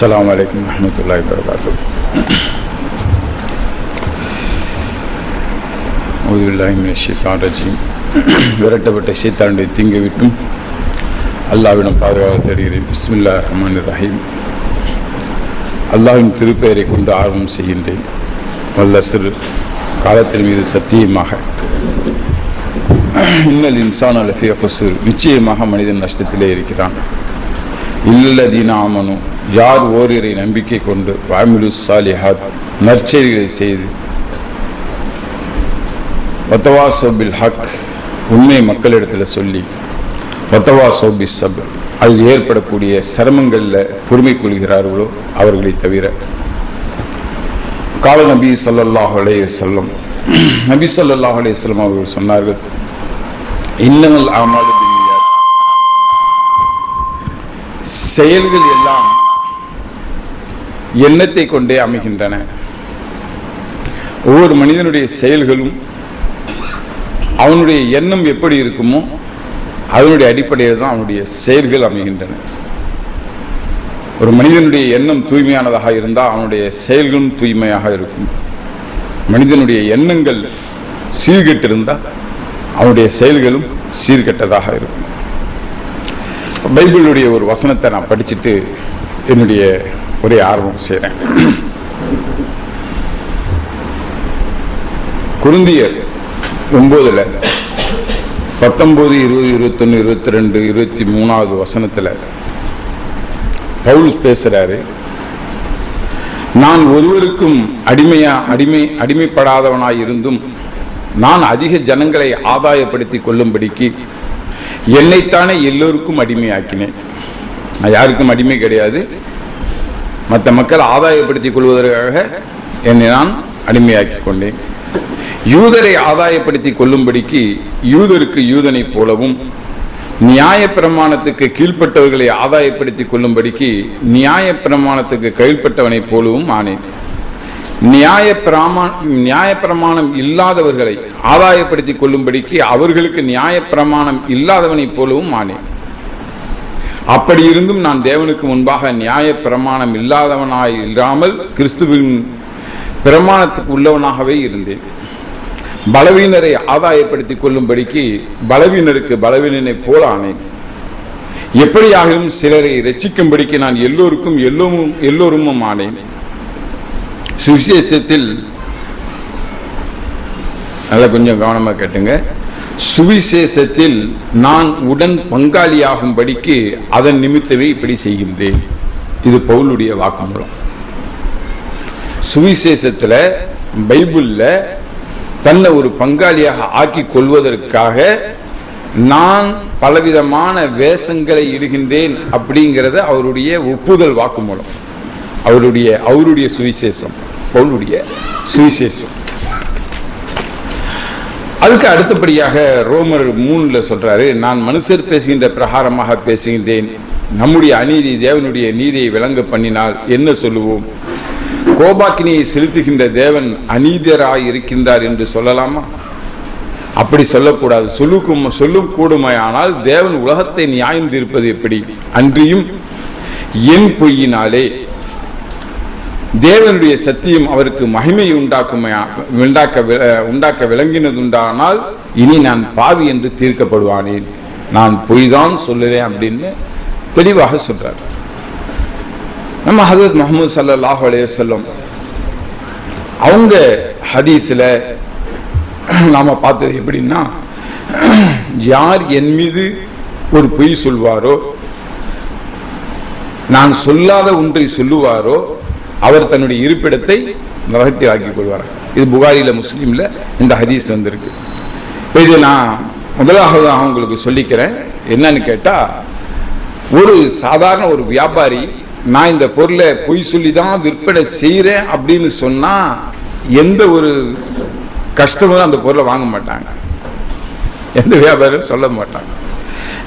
السلام عليكم ورحمة الله وبركاته أعوذ بالله من الشيطان الرجيم விரட்டப்பட்ட ஷீத்தானுடைய தீங்கை விட்டும் அல்லாவிடம் பாதுகாப்பு தேடுகிறேன். பிஸ்மில்லா ரஹ்மான் ரஹீம். அல்லாவின் திருப்பெயரை கொண்டு ஆர்வம் செய்கின்றேன். வல்ல சிறு காலத்தின் மீது சத்தியமாக. இன்னல் இன்சான் அலஃபியா கொசு நிச்சயமாக மனிதன் நஷ்டத்திலே இருக்கிறான். இல்லதீன ஆமனு. யார் ஓரிரை நம்பிக்கை கொண்டு வாமிலு சாலிஹாத் நற்செய்திகளை செய்து ஒத்தவா சோபில் ஹக் உண்மை மக்களிடத்தில் சொல்லி ஒத்தவா சோபி சப் அதில் ஏற்படக்கூடிய சிரமங்களில் பொறுமை கொள்கிறார்களோ அவர்களை தவிர. கால நபி ஸல்லல்லாஹு அலைஹி செல்லம் நபி சொல்லாஹ் அலைஹி செல்லம் அவர்கள் சொன்னார்கள் இன்னமல் ஆமாலும் செயல்கள் எல்லாம் எண்ணத்தை கொண்டே அமைகின்றன. ஒவ்வொரு மனிதனுடைய செயல்களும் அவனுடைய எண்ணம் எப்படி இருக்குமோ அதனுடைய அடிப்படையில் தான் அவனுடைய செயல்கள் அமைகின்றன. ஒரு மனிதனுடைய எண்ணம் தூய்மையானதாக இருந்தால் அவனுடைய செயல்களும் தூய்மையாக இருக்கும். மனிதனுடைய எண்ணங்கள் சீர்கெட்டிருந்தால் அவனுடைய செயல்களும் சீர்கெட்டதாக இருக்கும். பைபிளுடைய ஒரு வசனத்தை நான் படிச்சுட்டு என்னுடைய ஒரே ஆர்வம் செய்கிறேன் குருந்தியர் ஒம்போதில் பத்தொன்பது இருபது இருபத்தொன்று இருபத்தி ரெண்டு இருபத்தி மூணாவது வசனத்துல பவுல் பேசுறாரு நான் ஒருவருக்கும் அடிமையா அடிமை அடிமைப்படாதவனாய் இருந்தும் நான் அதிக ஜனங்களை ஆதாயப்படுத்தி கொள்ளும்படிக்கு என்னைத்தானே எல்லோருக்கும் அடிமையாக்கினேன். நான் யாருக்கும் அடிமை கிடையாது மற்ற மக்கள் ஆதாயப்படுத்திக் கொள்வதற்காக என்னை நான் அடிமையாக்கி கொண்டேன். யூதரை ஆதாயப்படுத்தி கொள்ளும்படிக்கு யூதருக்கு யூதனைப் போலவும் நியாய பிரமாணத்துக்கு கீழ்ப்பட்டவர்களை ஆதாயப்படுத்தி கொள்ளும்படிக்கு நியாய பிரமாணத்துக்கு கீழ்ப்பட்டவனைப் போலவும் ஆனேன். நியாய பிரமா நியாய பிரமாணம் இல்லாதவர்களை ஆதாயப்படுத்தி கொள்ளும்படிக்கு அவர்களுக்கு நியாய பிரமாணம் இல்லாதவனைப் போலவும் ஆனேன். அப்படி இருந்தும் நான் தேவனுக்கு முன்பாக நியாய பிரமாணம் இல்லாதவனாய் இல்லாமல் கிறிஸ்துவின் பிரமாணத்துக்கு உள்ளவனாகவே இருந்தேன். பலவீனரை ஆதாயப்படுத்திக் கொள்ளும்படிக்கு பலவீனருக்கு பலவீனனை போல ஆனேன். எப்படியாகவும் சிலரை ரச்சிக்கும்படிக்கு நான் எல்லோருக்கும் எல்லோரும் எல்லோரும் ஆனேன். சுவிசேஷத்தில் நல்லா கொஞ்சம் கவனமா கேட்டுங்க. சுவிசேஷத்தில் நான் உடன் பங்காளியாகும்படிக்கு அதன் நிமித்தமே இப்படி செய்கின்றேன். இது பவுலுடைய வாக்குமூலம். சுவிசேஷத்தில் பைபிளில் தன்னை ஒரு பங்காளியாக ஆக்கி கொள்வதற்காக நான் பலவிதமான வேஷங்களை இடுகின்றேன் அப்படிங்கிறத அவருடைய ஒப்புதல் வாக்குமூலம். அவருடைய அவருடைய சுவிசேஷம் பவுலுடைய சுவிசேஷம். அதுக்கு அடுத்தபடியாக ரோமர் மூணுல சொல்றாரு நான் மனுஷர் பேசுகின்ற பிரகாரமாக பேசுகின்றேன். நம்முடைய அநீதி தேவனுடைய நீதியை விளங்க பண்ணினால் என்ன சொல்லுவோம்? கோபாக்கினியை செலுத்துகின்ற தேவன் அநீதியராக இருக்கின்றார் என்று சொல்லலாமா? அப்படி சொல்லக்கூடாது. சொல்லுக்கும் சொல்லும் கூடுமையானால் தேவன் உலகத்தை நியாயம் தீர்ப்பது எப்படி? அன்றியும் என் பொய்யினாலே தேவனுடைய சத்தியம் அவருக்கு மகிமை உண்டாக்குமையா உண்டாக்க உண்டாக்க விளங்கினதுண்டானால் இனி நான் பாவி என்று தீர்க்கப்படுவானேன். நான் பொய் தான் சொல்லுறேன் அப்படின்னு தெளிவாக சொல்றார். நம்ம ஹசரத் முகமது சல்லாஹ் அலையம் அவங்க ஹதீஸில் நாம பார்த்தது எப்படின்னா யார் என் மீது ஒரு பொய் சொல்வாரோ நான் சொல்லாத ஒன்றை சொல்லுவாரோ அவர் தன்னுடைய இருப்பிடத்தை நரகத்தில் ஆக்கிக் கொள்வார். இது புகாரியில் முஸ்லீமில் இந்த ஹதீஸ் வந்திருக்கு. இது நான் முதலாக உங்களுக்கு சொல்லிக்கிறேன். என்னன்னு கேட்டால் ஒரு சாதாரண ஒரு வியாபாரி நான் இந்த பொருளை பொய் சொல்லி தான் விற்பனை செய்கிறேன் அப்படின்னு சொன்னால் எந்த ஒரு கஸ்டமரும் அந்த பொருளை வாங்க மாட்டாங்க. எந்த வியாபாரம் சொல்ல மாட்டாங்க.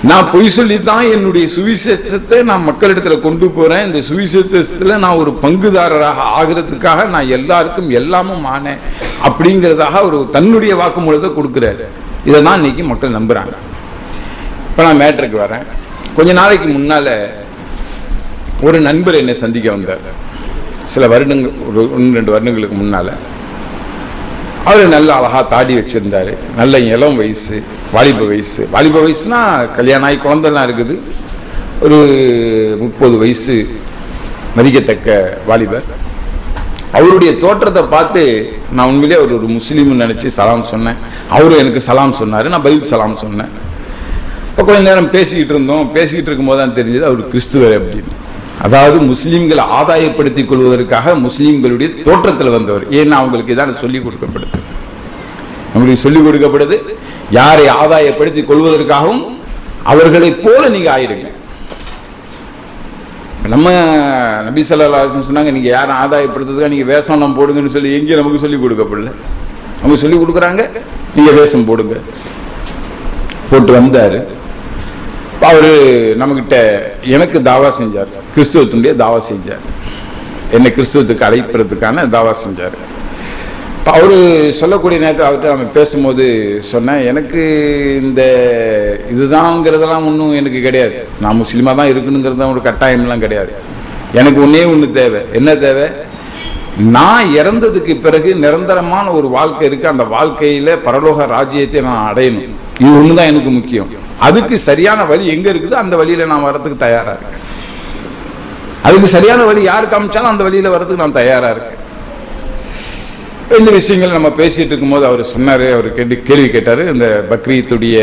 நான் பொய் சொல்லி தான் என்னுடைய சுவிசேஷத்தை நான் மக்களிடத்துல கொண்டு போறேன். இந்த சுவிசேஷத்துல நான் ஒரு பங்குதாரராக ஆகிறதுக்காக நான் எல்லாருக்கும் எல்லாமும் ஆனேன் அப்படிங்கிறதாக ஒரு தன்னுடைய வாக்குமூலத்தை கொடுக்குறாரு. இதை தான் இன்னைக்கு மக்கள் நம்புறாங்க. இப்போ நான் மேட்ருக்கு வரேன். கொஞ்ச நாளைக்கு முன்னால ஒரு நண்பர் என்னை சந்திக்க வந்தார். சில வருடங்கள் ஒரு ஒன்று ரெண்டு வருடங்களுக்கு முன்னால. அவர் நல்ல அழகாக தாடி வச்சுருந்தார். நல்ல இளம் வயசு வாலிப வயசு. வாலிப வயசுனா கல்யாணம் ஆகி குழந்தைலாம் இருக்குது. ஒரு முப்பது வயசு மதிக்கத்தக்க வாலிபர். அவருடைய தோற்றத்தை பார்த்து நான் உண்மையிலே அவர் ஒரு முஸ்லீம்னு நினச்சி சலாம் சொன்னேன். அவரும் எனக்கு சலாம் சொன்னார். நான் பதில் சலாம் சொன்னேன். இப்போ கொஞ்ச நேரம் பேசிக்கிட்டு இருந்தோம். பேசிக்கிட்டு இருக்கும்போது தான் தெரிஞ்சது அவர் கிறிஸ்துவர் அப்படின்னு. அதாவது முஸ்லீம்களை ஆதாயப்படுத்திக் கொள்வதற்காக முஸ்லீம்களுடைய தோற்றத்தில் வந்தவர். ஏன்னா அவங்களுக்கு இதான் சொல்லிக் கொடுக்கப்படுது. அவங்களுக்கு சொல்லிக் கொடுக்கப்படுது யாரை ஆதாயப்படுத்திக் கொள்வதற்காகவும் அவர்களை போல நீங்க ஆயிடுங்க நம்ம நபி ஸல்லல்லாஹு சொன்னாங்க நீங்க யாரை ஆதாயப்படுத்துறதுக்காக நீங்க வேஷம் போடுங்கன்னு சொல்லி எங்கேயும் நமக்கு சொல்லிக் கொடுக்கப்படல. அவங்க சொல்லிக் கொடுக்குறாங்க நீங்க வேஷம் போடுங்க. போட்டு வந்தாரு. அவரு நம்மக்கிட்ட எனக்கு தாவா செஞ்சார். கிறிஸ்துவத்தினுடைய தாவா செஞ்சார். என்னை கிறிஸ்துவத்துக்கு அழைப்பதற்கான தாவா செஞ்சார். இப்போ அவரு சொல்லக்கூடிய நேரத்தில் அவர்கிட்ட நம்ம பேசும்போது சொன்னேன் எனக்கு இந்த இதுதாங்கிறதெல்லாம் ஒன்றும் எனக்கு கிடையாது. நான் முஸ்லீமாக தான் இருக்கணுங்கிறது ஒரு கட்டாயம்லாம் கிடையாது. எனக்கு ஒன்றே ஒன்று தேவை. என்ன தேவை? நான் இறந்ததுக்கு பிறகு நிரந்தரமான ஒரு வாழ்க்கை இருக்குது அந்த வாழ்க்கையில் பரலோக ராஜ்யத்தை நான் அடையணும். இது ஒன்று தான் எனக்கு முக்கியம். அதுக்கு சரியான வழி எங்க இருக்குதோ? அந்த வழியில நான் வரத்துக்கு தயாரா இருக்கேன். அதுக்கு சரியான வழி யார் காமிச்சாலும் அந்த வழியில வரதுக்கு நான் தயாரா இருக்கேன். இந்த விஷயங்கள் நம்ம பேசிட்டு இருக்கும்போது அவர் சொன்னாரு அவர் கேட்டு கேள்வி கேட்டாரு. இந்த பக்ரீத்துடைய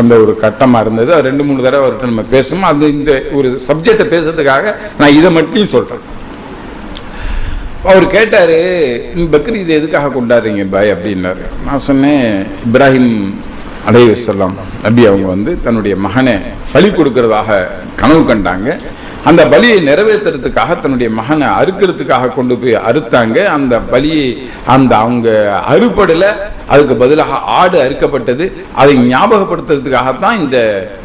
அந்த ஒரு கட்டமா இருந்தது. அவர் ரெண்டு மூணு தடவை அவர்கிட்ட நம்ம பேசணும் அந்த இந்த ஒரு சப்ஜெக்டை பேசுறதுக்காக நான் இதை மட்டும் சொல்றேன். அவர் கேட்டாரு பக்ரீத் எதுக்காக கொண்டாடுறீங்க பாய்? அப்படின்னாரு. நான் சொன்னேன் இப்ராஹிம் அலைவசல்லாம் நபி அவங்க வந்து தன்னுடைய மகனை பலி கொடுக்கறதாக கனவு கண்டாங்க. அந்த பலியை நிறைவேற்றுறதுக்காக தன்னுடைய மகனை அறுக்கிறதுக்காக கொண்டு போய் அறுத்தாங்க. அந்த பலியை அந்த அவங்க அறுபடல அதுக்கு பதிலாக ஆடு அறுக்கப்பட்டது. அதை ஞாபகப்படுத்துறதுக்காகத்தான் இந்த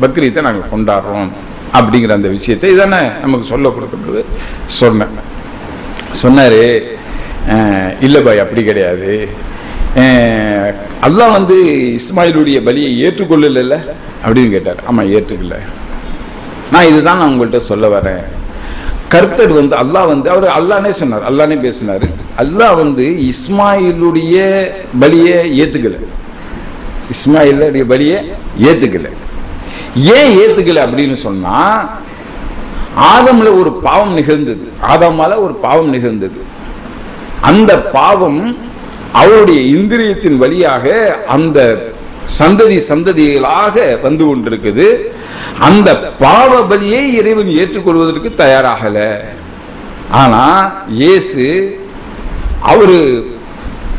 பக்ரீத்தை நாங்கள் கொண்டாடுறோம் அப்படிங்கிற அந்த விஷயத்தை இதானே நமக்கு சொல்ல கொடுக்கப்படுது. சொன்னேன் சொன்னாரு இல்லை பாய் அப்படி கிடையாது. அல்லாஹ் வந்து இஸ்மாயிலுடைய பலியை ஏற்றுக்கொள்ளல அப்படின்னு கேட்டார். ஆமாம் ஏற்றுக்கல. நான் இதுதான் நான் உங்கள்கிட்ட சொல்ல வரேன். கர்த்தர் வந்து அல்லாஹ் வந்து அவர் அல்லானே சொன்னார் அல்லானே பேசினாரு. அல்லாஹ் வந்து இஸ்மாயிலுடைய பலியை ஏற்றுக்கலை இஸ்மாயிலுடைய பலியை ஏற்றுக்கலை ஏன் ஏற்றுக்கலை அப்படின்னு சொன்னால் ஆதம்ல ஒரு பாவம் நிகழ்ந்தது. ஆதாமால ஒரு பாவம் நிகழ்ந்தது. அந்த பாவம் அவருடைய இந்திரியத்தின் வழியாக அந்த சந்ததி சந்ததிகளாக வந்து கொண்டிருக்குது. அந்த பாவ பலியை இறைவன் ஏற்றுக்கொள்வதற்கு தயாராகல. ஆனா இயேசு அவரு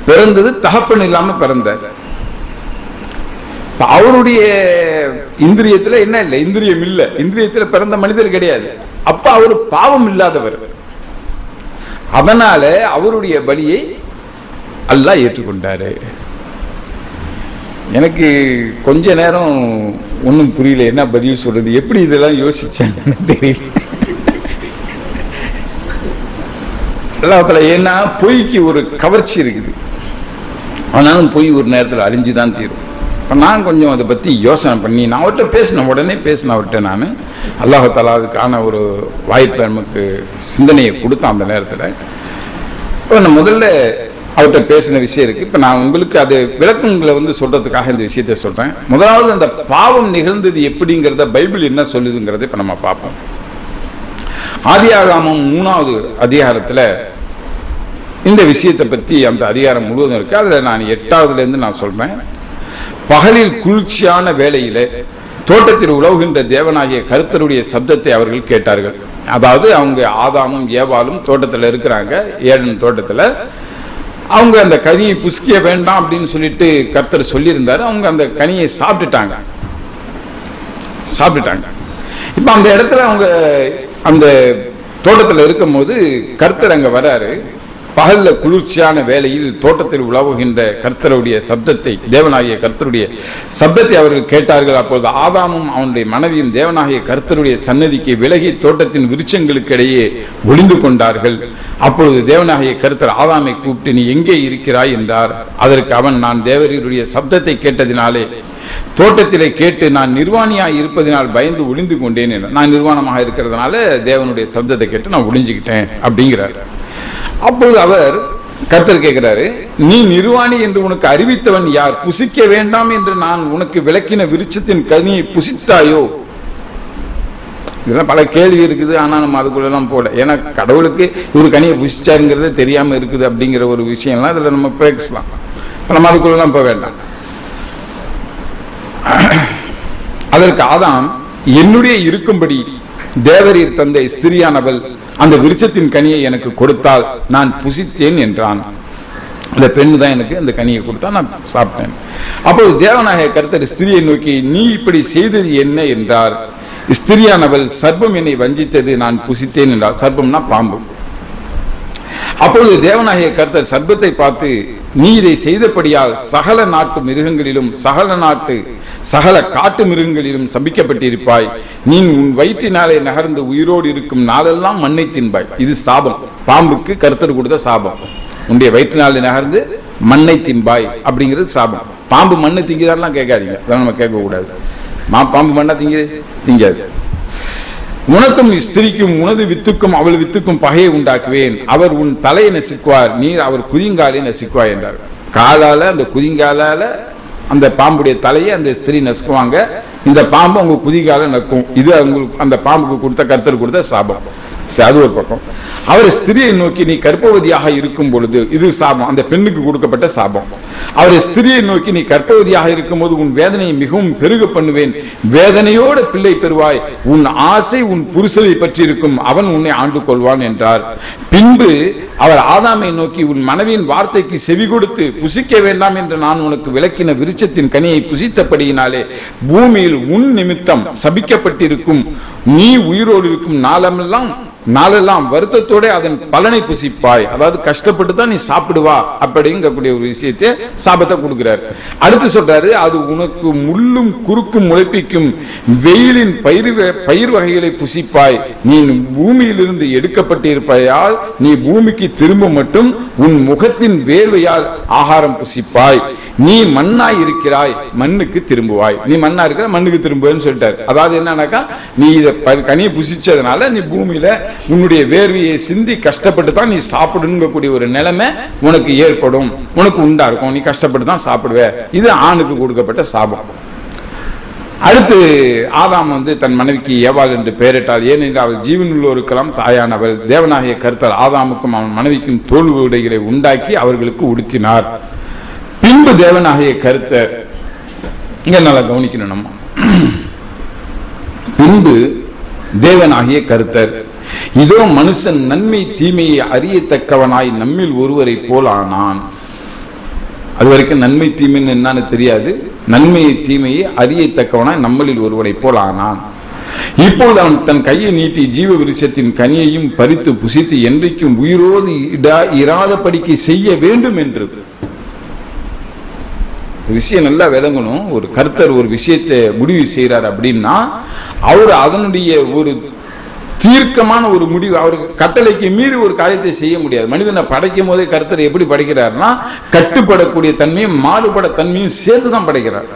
பிறந்தது தகப்பன் இல்லாம பிறந்தார். அவருடைய இந்திரியத்துல என்ன இல்லை? இந்திரியம் இல்ல. இந்திரியத்துல பிறந்த மனிதர் கிடையாது. அப்ப அவர் பாவம் இல்லாதவர். அதனால அவருடைய பலியை அல்லாஹ் ஏற்றுக்கொண்டாரு. எனக்கு கொஞ்ச நேரம் ஒன்றும் புரியல என்ன பதில் சொல்றது எப்படி இதெல்லாம் யோசிச்சாங்கன்னு தெரியல. அல்லாஹ்ல ஏன்னா பொய்க்கு ஒரு கவர்ச்சி இருக்குது. ஆனாலும் பொய் ஒரு நேரத்தில் அழிஞ்சு தான் தீரும். இப்போ நான் கொஞ்சம் அதை பற்றி யோசனை பண்ணி நான் அவர்கிட்ட பேசினேன் உடனே பேசின அவர்கிட்ட நான் அல்லாஹாலா அதுக்கான ஒரு வாய்ப்பை நமக்கு சிந்தனையை கொடுத்தான் அந்த நேரத்தில். இப்போ நான் முதல்ல அவர்கிட்ட பேசின விஷயம் இருக்கு. இப்போ நான் உங்களுக்கு அது விளக்கங்களை வந்து சொல்றதுக்காக இந்த விஷயத்த சொல்றேன். முதலாவது அந்த பாவம் நிகழ்ந்தது எப்படிங்கிறத பைபிள் என்ன சொல்லுதுங்கிறத இப்போ நம்ம பார்ப்போம். ஆதியாகாமம் மூணாவது அதிகாரத்தில் இந்த விஷயத்தை பற்றி அந்த அதிகாரம் முழுவதும் இருக்கு. அதில் நான் எட்டாவதுல இருந்து நான் சொல்றேன். பகலில் குளிர்ச்சியான வேலையில தோட்டத்தில் உழவுகின்ற தேவனாகிய கருத்தருடைய சப்தத்தை அவர்கள் கேட்டார்கள். அதாவது அவங்க ஆதாமும் ஏவாலும் தோட்டத்தில் இருக்கிறாங்க. ஏழன் தோட்டத்தில். அவங்க அந்த கனியை புசிக்க வேண்டாம் அப்படின்னு சொல்லிட்டு கர்த்தர் சொல்லியிருந்தார். அவங்க அந்த கனியை சாப்பிட்டுட்டாங்க. சாப்பிட்டுட்டாங்க. இப்போ அந்த இடத்துல அவங்க அந்த தோட்டத்தில் இருக்கும்போது கர்த்தர் அங்கே வராரு. பகலில் குளிர்ச்சியான வேலையில் தோட்டத்தில் உழவுகின்ற கர்த்தருடைய சப்தத்தை தேவனாகிய கர்த்தருடைய சப்தத்தை அவர்கள் கேட்டார்கள். அப்பொழுது ஆதாமும் அவனுடைய மனைவியும் தேவனாகிய கர்த்தருடைய சன்னதிக்கு விலகி தோட்டத்தின் விருச்சங்களுக்கு இடையே ஒளிந்து கொண்டார்கள். அப்பொழுது தேவனாகிய கருத்தர் ஆதாமை கூப்பிட்டு நீ எங்கே இருக்கிறாய்? என்றார். அதற்கு அவன் நான் தேவரீருடைய சப்தத்தை கேட்டதினாலே தோட்டத்திலே கேட்டு நான் நிர்வாணியாக இருப்பதினால் பயந்து ஒளிந்து கொண்டேன் நான் நிர்வாணமாக இருக்கிறதுனால தேவனுடைய சப்தத்தை கேட்டு நான் ஒளிஞ்சுக்கிட்டேன் அப்படிங்கிறார். அப்பொழுது அவர் கர்த்தர் கேட்கிறாரு நீ நிர்வாணி என்று உனக்கு அறிவித்தவன் யார்? புசிக்க வேண்டாம் என்று நான் உனக்கு விளக்கின விருட்சத்தின் கனியை புசித்தாயோ? இதெல்லாம் பல கேள்வி இருக்குது ஆனா நம்ம அதுக்குள்ளெல்லாம் போகல. ஏன்னா கடவுளுக்கு இவர் கனியை புசிச்சாருங்கிறதே தெரியாம இருக்குது அப்படிங்கிற ஒரு விஷயம்லாம் இதில் நம்ம பேசலாம். நம்ம அதுக்குள்ளெல்லாம் போக வேண்டாம். அதற்கு ஆதாம் என்னுடைய இருக்கும்படி தேவரீர் தந்தை ஸ்திரியானவள் அந்த விருட்சத்தின் கனியை எனக்கு கொடுத்தால் நான் புசித்தேன் என்றான். அந்த பெண்ணு தான் எனக்கு அந்த கனியை கொடுத்தா நான் சாப்பிட்டேன். அப்போது தேவநாயக கருத்தர் ஸ்திரியை நோக்கி நீ இப்படி செய்தது என்ன? என்றார். ஸ்திரியானவள் சர்ப்பம் என்னை வஞ்சித்தது நான் புசித்தேன் என்றால் சர்ப்பம்னா பாம்பு. அப்பொழுது தேவநாயக கர்த்தர் சர்பத்தை பார்த்து நீ இதை செய்தபடியால் சகல நாட்டு மிருகங்களிலும் சகல நாட்டு சகல காட்டு மிருகங்களிலும் சபிக்கப்பட்டிருப்பாய். நீ உன் வயிற்றினாலே நகர்ந்து உயிரோடு இருக்கும் நாளெல்லாம் மண்ணை தின்பாய். இது சாபம். பாம்புக்கு கருத்தர் கொடுத்த சாபம். உன்னுடைய வயிற்றினாலே நகர்ந்து மண்ணை தின்பாய் அப்படிங்கிறது சாபம். பாம்பு மண்ணை திங்குதாரெல்லாம் கேட்காதீங்க. அதான் நம்ம கேட்கக்கூடாது. பாம்பு மண்ணா திங்குது திங்காது. உனக்கும் ஸ்திரிக்கும் உனது வித்துக்கும் அவள் வித்துக்கும் பகையை உண்டாக்குவேன். அவர் உன் தலையை நசுக்குவார் நீர் அவர் குதிங்காலை நசுக்குவார் என்றார். காலால அந்த குதிங்காலால அந்த பாம்புடைய தலையை அந்த ஸ்திரீ நசுக்குவாங்க. இந்த பாம்பு அவங்க குதிகால நக்கும். இது அவங்களுக்கு அந்த பாம்புக்கு கொடுத்த கருத்தர் கொடுத்த சாபம். சரி, அது ஒரு பக்கம். அவர் ஸ்திரியை நோக்கி நீ கர்ப்பவதியாக இருக்கும் பொழுது இது சாபம். அந்த பெண்ணுக்கு கொடுக்கப்பட்ட சாபம். அவருடைய ஸ்திரியை நோக்கி நீ கர்ப்பவதியாக இருக்கும்போது உன் வேதனையை மிகவும் பெருக பண்ணுவேன். வேதனையோட பிள்ளை பெறுவாய். உன் ஆசை உன் புருஷனை பற்றி இருக்கும் அவன் உன்னை ஆண்டு கொள்வான் என்றார். பின்பு அவர் ஆதாமை நோக்கி உன் மனைவியின் வார்த்தைக்கு செவி கொடுத்து புசிக்க வேண்டாம் என்று நான் உனக்கு விளக்கின விருட்சத்தின் கனியை புசித்தபடியினாலே பூமியில் உன் நிமித்தம் சபிக்கப்பட்டிருக்கும். நீ உயிரோடு இருக்கும் நாளமெல்லாம் நாளெல்லாம் வருத்தத்தோட அதன் பலனை புசிப்பாய். அதாவது கஷ்டப்பட்டு தான் நீ சாப்பிடுவா. அப்படிங்கக்கூடிய ஒரு விஷயத்தை சாபத்தை கொடுக்கிறார். அடுத்து சொல்றாரு அது உனக்கு முள்ளும் குறுக்கும் முளைப்பிக்கும் வெயிலின் பயிர் வ- பயிர் வகைகளை புசிப்பாய். நீ பூமியிலிருந்து எடுக்கப்பட்டிருப்பாயால் நீ பூமிக்கு திரும்ப மட்டும் உன் முகத்தின் வேர்வையால் ஆகாரம் புசிப்பாய். நீ மண்ணாய் இருக்கிறாய் மண்ணுக்கு திரும்புவாய். நீ மண்ணா இருக்கிற மண்ணுக்கு திரும்புவேன்னு சொல்லிட்டாரு. அதாவது என்னன்னாக்கா நீ இதை கனியை புசிச்சதுனால நீ பூமியில உன்னுடைய வேர்வையை சிந்தி கஷ்டப்பட்டு தான் நீ சாப்பிடணுங்கக்கூடிய ஒரு நிலைமை உனக்கு ஏற்படும். உனக்கு உண்டா இருக்கும். நீ கஷ்டப்பட்டு தான் சாப்பிடுவ. இது ஆணுக்கு கொடுக்கப்பட்ட சாபம். அடுத்து ஆதாம் வந்து தன் மனைவிக்கு ஏவாள் என்று பெயரிட்டாள். ஏனென்றால் அவள் ஜீவனுள்ளோருக்கெல்லாம் தாயானவள். தேவனாகிய கருத்தர் ஆதாமுக்கும் அவன் மனைவிக்கும் தோல்வி உடைகளை உண்டாக்கி அவர்களுக்கு உடுத்தினார். பின்பு தேவனாகிய கருத்தர் இங்க நல்லா கவனிக்கணும் நம்ம. பின்பு தேவனாகிய கருத்தர் இதோ மனுஷன் நன்மை தீமையை அறியத்தக்கவனாய் நம்மில் ஒருவரை போல் ஆனான். அது வரைக்கும் நன்மை தீமைன்னு என்னன்னு தெரியாது. நன்மையை தீமையை அறியத்தக்கவனாய் நம்மளில் ஒருவரை போல் ஆனான். இப்பொழுது அவன் தன் கையை நீட்டி ஜீவ விருட்சத்தின் கனியையும் பறித்து புசித்து என்றைக்கும் உயிரோடு இடா இராதபடிக்கு செய்ய வேண்டும் என்று விஷயம் நல்லா விளங்கணும். ஒரு கர்த்தர் ஒரு விஷயத்தை முடிவு செய்கிறார் அப்படின்னா அவர் அதனுடைய ஒரு தீர்க்கமான ஒரு முடிவு அவருக்கு கட்டளைக்கு மீறி ஒரு காரியத்தை செய்ய முடியாது. மனிதனை படைக்கும் போதே கருத்தர் எப்படி படைக்கிறார்னா கட்டுப்படக்கூடிய தன்மையும் மாறுபட தன்மையும் சேர்த்து தான் படைக்கிறார்.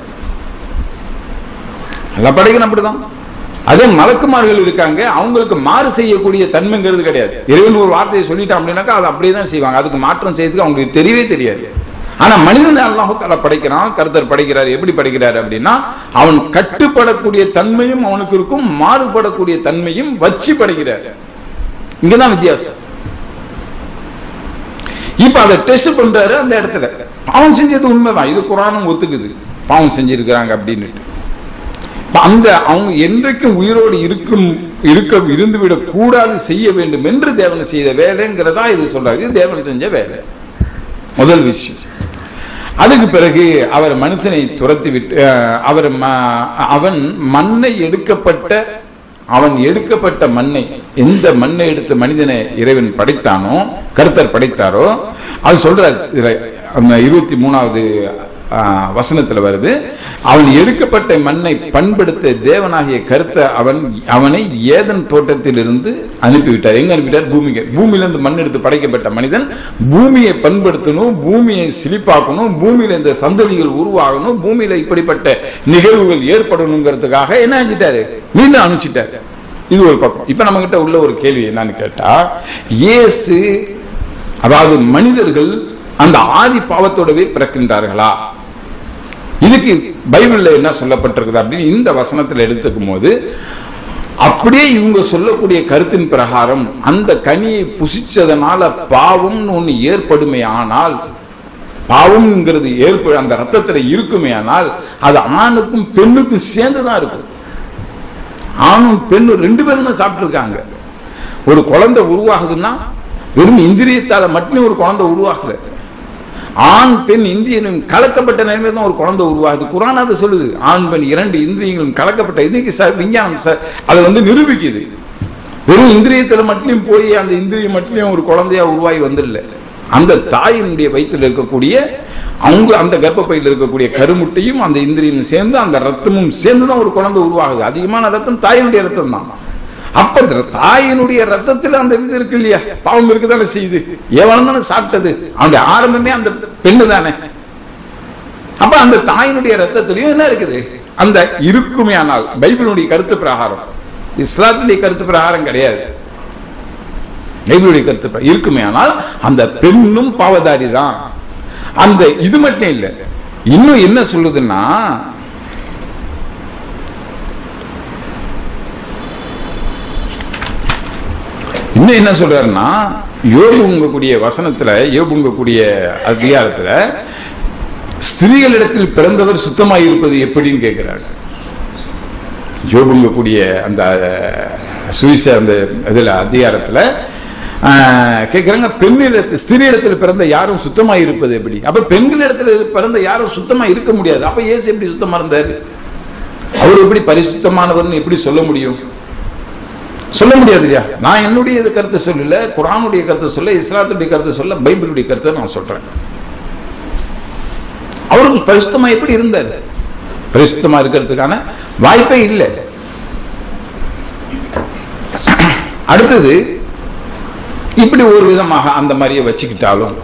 நல்லா படைக்கணும் அப்படிதான். அதே மலக்குமார்கள் இருக்காங்க அவங்களுக்கு மாறு செய்யக்கூடிய தன்மைங்கிறது கிடையாது. இறைவன் ஒரு வார்த்தையை சொல்லிட்டான் அப்படின்னாக்கா அதை அப்படியே தான் செய்வாங்க. அதுக்கு மாற்றம் செய்யறதுக்கு அவங்களுக்கு தெரியவே தெரியாது. ஆனா மனிதனை அல்லாஹால படைக்கிறான் கருத்தர் படைக்கிறார் எப்படி படைக்கிறார் அப்படின்னா அவன் கட்டுப்படக்கூடிய தன்மையும் அவனுக்கு இருக்கும் மாறுபடக்கூடிய தன்மையும் வச்சு படைக்கிறார். இங்கதான் வித்தியாசம். இப்ப அதை டெஸ்ட் பண்றாரு அந்த இடத்துல. பாவம் செஞ்சது உண்மைதான். இது குரானும் ஒத்துக்குது. பாவம் செஞ்சிருக்கிறாங்க அப்படின்னுட்டு. அந்த அவங்க என்றைக்கும் உயிரோடு இருக்கும் இருக்க இருந்துவிடக் கூடாது செய்ய வேண்டும் என்று தேவன் செய்த வேலைங்கிறதா இது சொல்றாரு. இது தேவன் செஞ்ச வேலை. முதல் விஷயம். அதுக்கு பிறகு அவர் மனுஷனை துரத்தி விட்டு அவர் ம- அவன் மண்ணை எடுக்கப்பட்ட அவன் எடுக்கப்பட்ட மண்ணை எந்த மண்ணை எடுத்த மனிதனை இறைவன் படைத்தானோ கருத்தர் படைத்தாரோ அது சொல்றார் அந்த இருபத்தி மூணாவது வசனத்துல வருது அவன் எடுக்கப்பட்ட மண்ணை பண்படுத்த தேவனாகிய கருத்தை அவன் அவனை ஏதன் தோட்டத்தில் இருந்து அனுப்பிவிட்டார். எங்க அனுப்பிட்டார்? பூமிக்கு. பூமியிலிருந்து மண் எடுத்து படைக்கப்பட்ட மனிதன் பூமியை பண்படுத்தணும் பூமியை சிலிப்பாக்கணும் பூமியில இந்த சந்ததிகள் உருவாகணும் பூமியில இப்படிப்பட்ட நிகழ்வுகள் ஏற்படணுங்கிறதுக்காக என்ன செஞ்சிட்டாரு? மீண்டும் அனுப்பிச்சிட்டாரு. இது ஒரு பக்கம். இப்ப நம்ம கிட்ட உள்ள ஒரு கேள்வி என்னன்னு கேட்டா இயேசு அதாவது மனிதர்கள் அந்த ஆதி பாவத்தோடவே பிறக்கின்றார்களா? இதுக்கு பைபிள்ல என்ன சொல்லப்பட்டிருக்குது அப்படின்னு இந்த வசனத்தில் எடுத்துக்கும் போது அப்படியே இவங்க சொல்லக்கூடிய கருத்தின் பிரகாரம் அந்த கனியை புசிச்சதனால பாவம்னு ஒன்று ஏற்படுமே ஆனால் பாவம்ங்கிறது ஏற்ப அந்த ரத்தத்தில் இருக்குமே ஆனால் அது ஆணுக்கும் பெண்ணுக்கும் சேர்ந்துதான் இருக்கும். ஆணும் பெண்ணும் ரெண்டு பேரும் தான் சாப்பிட்டுருக்காங்க. ஒரு குழந்தை உருவாகுதுன்னா வெறும் இந்திரியத்தால மட்டுமே ஒரு குழந்தை உருவாகலை. ஆண் பெண் இந்தியனும் கலக்கப்பட்ட நிலைமையில தான் ஒரு குழந்தை உருவாகுது. குரான் அதை சொல்லுது. ஆண் பெண் இரண்டு இந்திரியங்களும் கலக்கப்பட்ட இன்னைக்கு சார் விஞ்ஞானம் சார் அதை வந்து நிரூபிக்குது. வெறும் இந்திரியத்தில் மட்டும் போய் அந்த இந்திரியம் மட்டும் ஒரு குழந்தையா உருவாகி வந்துடல. அந்த தாயினுடைய வயிற்றில் இருக்கக்கூடிய அவங்க அந்த கர்ப்பப்பையில் இருக்கக்கூடிய கருமுட்டையும் அந்த இந்திரியமும் சேர்ந்து அந்த ரத்தமும் சேர்ந்து தான் ஒரு குழந்தை உருவாகுது. அதிகமான ரத்தம் தாயினுடைய ரத்தம் தான் அப்ப தாயினுடைய ரத்தத்துல அந்த இது இருக்கு இல்லையா? பாவம் இருக்குதானே செய்யுது எவனும் தானே சாப்பிட்டது. அவனுடைய ஆரம்பமே அந்த பெண்ணு தானே. அப்ப அந்த தாயினுடைய ரத்தத்திலையும் என்ன இருக்குது? அந்த இருக்குமே ஆனால் பைபிளுடைய கருத்து பிரகாரம். இஸ்லாத்துடைய கருத்து பிரகாரம் கிடையாது. பைபிளுடைய கருத்து இருக்குமே ஆனால் அந்த பெண்ணும் பாவதாரி தான் அந்த இது மட்டும் இல்ல. இன்னும் என்ன சொல்லுதுன்னா இன்னும் என்ன சொல்றாருன்னா யோபுங்கக்கூடிய வசனத்துல யோபுங்கக்கூடிய அதிகாரத்துல ஸ்திரீகளிடத்தில் பிறந்தவர் சுத்தமாக இருப்பது எப்படின்னு கேட்கிறாரு. யோபுங்கக்கூடிய அந்த சுவிச அந்த இதில் அதிகாரத்துல ஆஹ், கேக்குறாங்க பெண்ணிடத்தில் ஸ்திரீ பிறந்த யாரும் சுத்தமா இருப்பது எப்படி? அப்போ பெண்களிடத்துல பிறந்த யாரும் சுத்தமா இருக்க முடியாது. அப்போ ஏசு எப்படி சுத்தமாக இருந்தார்? அவர் எப்படி பரிசுத்தமானவர்னு எப்படி சொல்ல முடியும்? சொல்ல முடியாது இல்லையா? நான் என்னுடைய இது கருத்தை சொல்லல குரானுடைய கருத்தை சொல்ல இஸ்லாத்துடைய கருத்தை சொல்ல பைபிளுடைய கருத்தை நான் சொல்றேன். அவருக்கு பரிசுத்தமா எப்படி இருந்தார்? பரிசுத்தமா இருக்கிறதுக்கான வாய்ப்பே இல்லை. அடுத்தது இப்படி ஒரு விதமாக அந்த மாதிரியே வச்சுக்கிட்டாலும்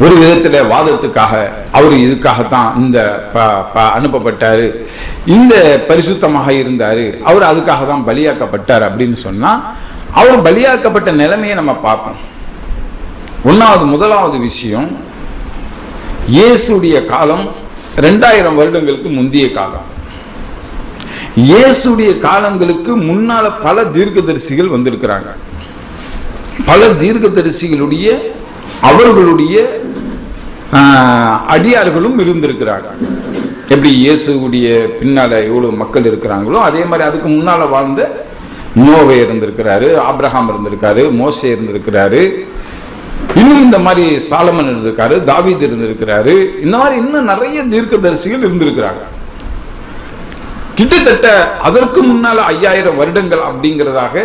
ஒரு விதத்தில் வாதத்துக்காக அவர் இதுக்காகத்தான் இந்த ப- ப- அனுப்பப்பட்டாரு. இந்த பரிசுத்தமாக இருந்தார். அவர் அதுக்காக தான் பலியாக்கப்பட்டார் அப்படின்னு சொன்னால் அவர் பலியாக்கப்பட்ட நிலைமையை நம்ம பார்ப்போம். ஒன்றாவது முதலாவது விஷயம் இயேசுடைய காலம் ரெண்டாயிரம் வருடங்களுக்கு முந்தைய காலம். இயேசுடைய காலங்களுக்கு முன்னால பல தீர்க்கதரிசிகள் வந்திருக்கிறாங்க. பல தீர்க்கதரிசிகளுடைய அவர்களுடைய அடியார்களும் இருந்திருக்கிறாங்க எப்படி இயேசுடைய பின்னால எவ்வளவு மக்கள் இருக்கிறாங்களோ அதே மாதிரி அதுக்கு முன்னால வாழ்ந்த நோவே இருந்திருக்கிறாரு ஆப்ரஹாம் இருந்திருக்காரு மோசே இருந்திருக்கிறாரு. இன்னும் இந்த மாதிரி சாலமன் இருந்திருக்காரு தாவித் இருந்திருக்கிறாரு. இந்த மாதிரி இன்னும் நிறைய தீர்க்கதரிசிகள் இருந்திருக்கிறாங்க. கிட்டத்தட்ட அதற்கு முன்னால ஐயாயிரம் வருடங்கள் அப்படிங்கிறதாக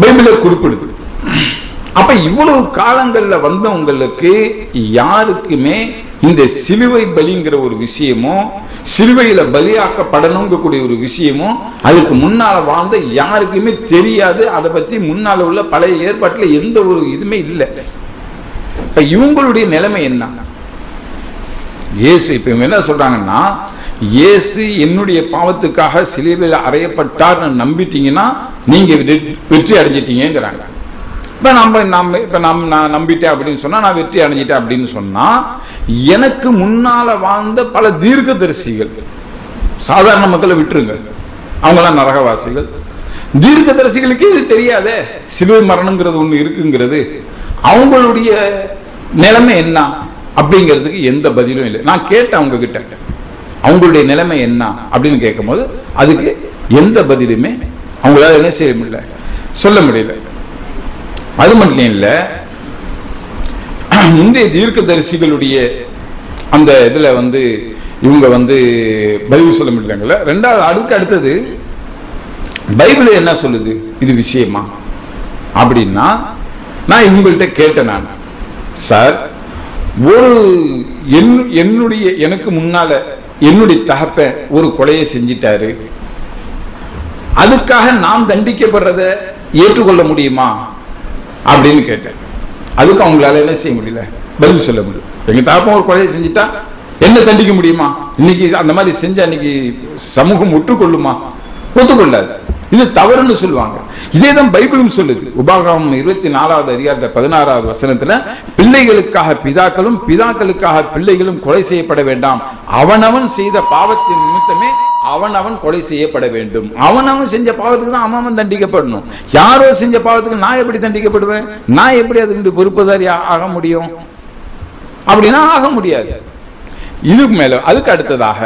பைபிளர் குறிப்பிடுது. அப்ப இவ்வளவு காலங்கள்ல வந்தவங்களுக்கு யாருக்குமே இந்த சிலுவை பலிங்கிற ஒரு விஷயமோ சிலுவையில பலியாக்கப்படணுங்கக்கூடிய ஒரு விஷயமோ அதுக்கு முன்னால வாழ்ந்த யாருக்குமே தெரியாது. அதை பத்தி முன்னால உள்ள பழைய ஏற்பாட்டுல எந்த ஒரு இதுமே இல்லை. இப்ப இவங்களுடைய நிலைமை என்ன? இயேசு இப்ப இவங்க என்ன சொல்றாங்கன்னா இயேசு என்னுடைய பாவத்துக்காக சிலுவையில் அறையப்பட்டார்னு நம்பிட்டீங்கன்னா நீங்க வெற்றி- வெற்றி அடைஞ்சிட்டீங்கிறாங்க இப்போ நம்ம நம்ம இப்போ நம்ம நான் நம்பிட்டேன் அப்படின்னு சொன்னால் நான் வெற்றி அடைஞ்சிட்டேன் அப்படின்னு சொன்னால் எனக்கு முன்னால் வாழ்ந்த பல தீர்க்கதரிசிகள் சாதாரண மக்களை விட்டுருங்க. அவங்களாம் நரகவாசிகள். தீர்க்கதரிசிகளுக்கு இது தெரியாதே. சிலுவை மரணங்கிறது ஒன்று இருக்குங்கிறது. அவங்களுடைய நிலைமை என்ன அப்படிங்கிறதுக்கு எந்த பதிலும் இல்லை. நான் கேட்டேன் அவங்க கிட்ட அவங்களுடைய நிலைமை என்ன அப்படின்னு கேட்கும்போது அதுக்கு எந்த பதிலுமே அவங்களால என்ன செய்ய முடியல. சொல்ல முடியல. அது மட்டும் இல்லை முந்தைய தீர்க்கதரிசிகளுடைய அந்த இதுல வந்து இவங்க வந்து பைபிள் சொல்ல முடியலங்கள ரெண்டாவது அடுக்கு அடுத்தது பைபிள் என்ன சொல்லுது? இது விஷயமா? அப்படின்னா நான் இவங்கள்ட்ட கேட்டேன் நான். சார் ஒரு என்- என்னுடைய எனக்கு முன்னால என்னுடைய தகப்பன் ஒரு கொலையை செஞ்சிட்டாரு. அதுக்காக நாம் தண்டிக்கப்படுறத ஏற்றுக்கொள்ள முடியுமா? அப்படின்னு கேட்டேன். அதுக்கு அவங்களால என்ன செய்ய முடியல? பதில் சொல்ல முடியும் எங்க தாப்பம் ஒரு கொலையை செஞ்சுட்டா என்ன தண்டிக்க முடியுமா? இன்னைக்கு அந்த மாதிரி செஞ்சு அன்னைக்கு சமூகம் ஒற்றுக்கொள்ளுமா? ஒத்துக்கொள்ளாது. இது தவறுன்னு சொல்லுவாங்க. இதே தான் பைபிளும் சொல்லுது. உபாகமம் இருபத்தி நாலாவது அதிகாரத்தில் பதினாறாவது வசனத்துல பிள்ளைகளுக்காக பிதாக்களும் பிதாக்களுக்காக பிள்ளைகளும் கொலை செய்யப்பட வேண்டாம். அவனவன் செய்த பாவத்தின் நிமித்தமே அவனவன் கொலை செய்யப்பட வேண்டும். அவனவன் செஞ்ச பாவத்துக்கு தான் அவன் தண்டிக்கப்படணும். யாரோ செஞ்ச பாவத்துக்கு நான் எப்படி தண்டிக்கப்படுவேன்? நான் எப்படி அதுக்கு பொறுப்புதாரி ஆக முடியும்? அப்படின்னா ஆக முடியாது. இதுக்கு மேல அதுக்கு அடுத்ததாக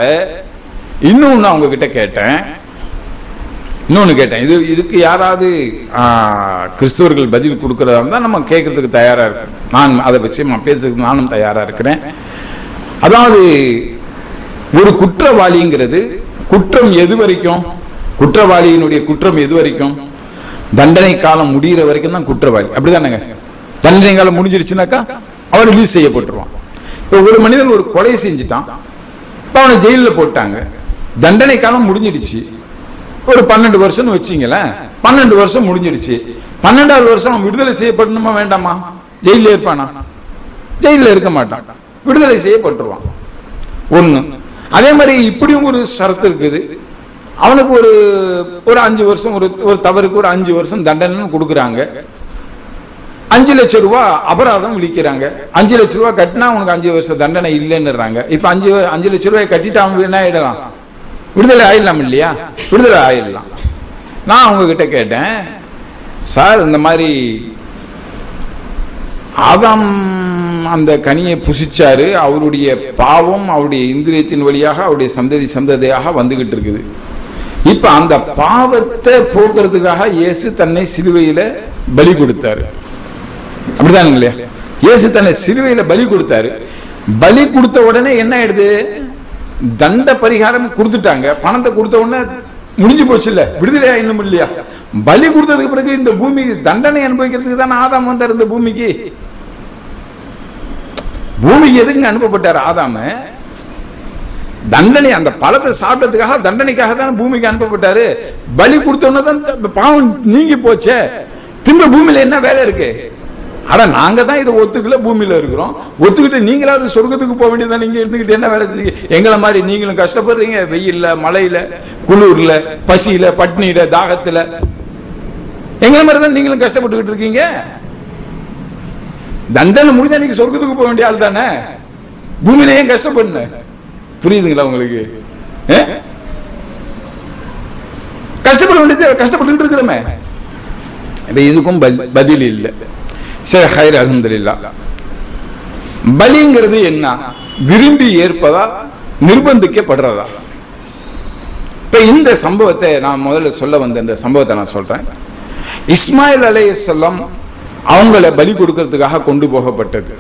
இன்னும் அவங்க கிட்ட கேட்டேன். இன்னொன்று கேட்டேன். இது இதுக்கு யாராவது கிறிஸ்துவர்கள் கிறிஸ்தவர்கள் பதில் கொடுக்கறதா இருந்தால் நம்ம கேட்கறதுக்கு தயாராக இருக்கேன் நான் அதை விஷயமா பேசுறதுக்கு நானும் தயாராக இருக்கிறேன். அதாவது ஒரு குற்றவாளிங்கிறது குற்றம் எது வரைக்கும்? குற்றவாளியினுடைய குற்றம் எது வரைக்கும்? தண்டனை காலம் முடிகிற வரைக்கும் தான் குற்றவாளி. அப்படிதானேங்க? தண்டனை காலம் முடிஞ்சிருச்சுனாக்கா அவன் ரிலீஸ் செய்யப்பட்டுருவான். இப்போ ஒரு மனிதன் ஒரு கொலை செஞ்சுட்டான். இப்போ அவனை ஜெயிலில் போட்டாங்க. தண்டனை காலம் முடிஞ்சிடுச்சு. ஒரு பன்னெண்டு வருஷம்னு வச்சீங்களேன். பன்னெண்டு வருஷம் முடிஞ்சிடுச்சு. பன்னெண்டாவது வருஷம் அவன் விடுதலை செய்யப்படணுமா வேண்டாமா? ஜெயிலில் இருப்பானா? ஜெயிலில் இருக்க மாட்டான். விடுதலை செய்யப்பட்டுருவான். ஒண்ணு. அதே மாதிரி இப்படியும் ஒரு ஷரத்து இருக்குது. அவனுக்கு ஒரு ஒரு அஞ்சு வருஷம் ஒரு ஒரு தவறுக்கு ஒரு அஞ்சு வருஷம் தண்டனைன்னு கொடுக்குறாங்க. அஞ்சு லட்சம் ரூபா அபராதம் விழிக்கிறாங்க அஞ்சு லட்சம் ரூபா கட்டினா உனக்கு அஞ்சு வருஷம் தண்டனை இல்லைன்னுறாங்க. இப்போ அஞ்சு அஞ்சு லட்சம் ரூபாய் கட்டிட்டு அவன் என்ன ஆயிடலாம்? விடுதலை ஆயிடலாம் இல்லையா? விடுதலை ஆயிடலாம். நான் அவங்க கிட்ட கேட்டேன் சார் இந்த மாதிரி ஆதாம் அந்த கனியை புசிச்சாரு. அவருடைய பாவம் அவருடைய இந்திரியத்தின் வழியாக அவருடைய சந்ததி சந்ததியாக வந்துகிட்டு இருக்குது. இப்ப அந்த பாவத்தை போக்குறதுக்காக இயேசு தன்னை சிலுவையில பலி கொடுத்தாரு. அப்படிதான் இல்லையா இயேசு தன்னை சிலுவையில பலி கொடுத்தாரு. பலி கொடுத்த உடனே என்ன ஆயிடுது? தண்ட பரிகாரம் கொடுத்துட்டாங்க. பணத்தை கொடுத்த உடனே முடிஞ்சு போச்சு இல்ல விடுதலையா இன்னும் இல்லையா? பலி கொடுத்ததுக்கு பிறகு இந்த பூமிக்கு தண்டனை அனுபவிக்கிறதுக்கு தானே ஆதாம் வந்தார் இந்த பூமிக்கு? பூமிக்கு எதுக்கு அனுப்பப்பட்டார் ஆதாம? தண்டனை அந்த பழத்தை சாப்பிட்டதுக்காக தண்டனைக்காக தானே பூமிக்கு அனுப்பப்பட்டாரு. பலி கொடுத்தோன்னு தான் பாவம் நீங்கி போச்சே. திரும்ப பூமியில என்ன வேலை இருக்கு? ஆனா நாங்க தான் இதை ஒத்துக்கல பூமியில இருக்கிறோம். ஒத்துக்கிட்டு நீங்களாவது சொர்க்கத்துக்கு போக வேண்டியதான் நீங்க இருந்துகிட்டு என்ன வேலை செய்யுங்க எங்களை மாதிரி நீங்களும் கஷ்டப்படுறீங்க. வெயில்ல மழையில குளிர்ல பசியில பட்னியில தாகத்துல. எங்களை மாதிரி தான் நீங்களும் கஷ்டப்பட்டுக்கிட்டு இருக்கீங்க? தண்டனை முடிஞ்சா நீங்க சொர்க்கத்துக்கு போக வேண்டிய ஆள் தானே? பூமியில ஏன் கஷ்டப்படணும்? புரியுதுங்களா உங்களுக்கு? கஷ்டப்பட வேண்டியது கஷ்டப்பட்டு இருக்கிறோமே. இதுக்கும் பதில் இல்லை. சரி ஹைர் அலமதுல்லா பலிங்கிறது என்ன? விரும்பி ஏற்பதா நிர்பந்திக்கப்படுறதா? இப்ப இந்த சம்பவத்தை நான் முதல்ல சொல்ல வந்த இந்த சம்பவத்தை நான் சொல்றேன். இஸ்மாயில் அலைஹிஸ்ஸலாம் அவங்கள பலி கொடுக்கறதுக்காக கொண்டு போகப்பட்டது.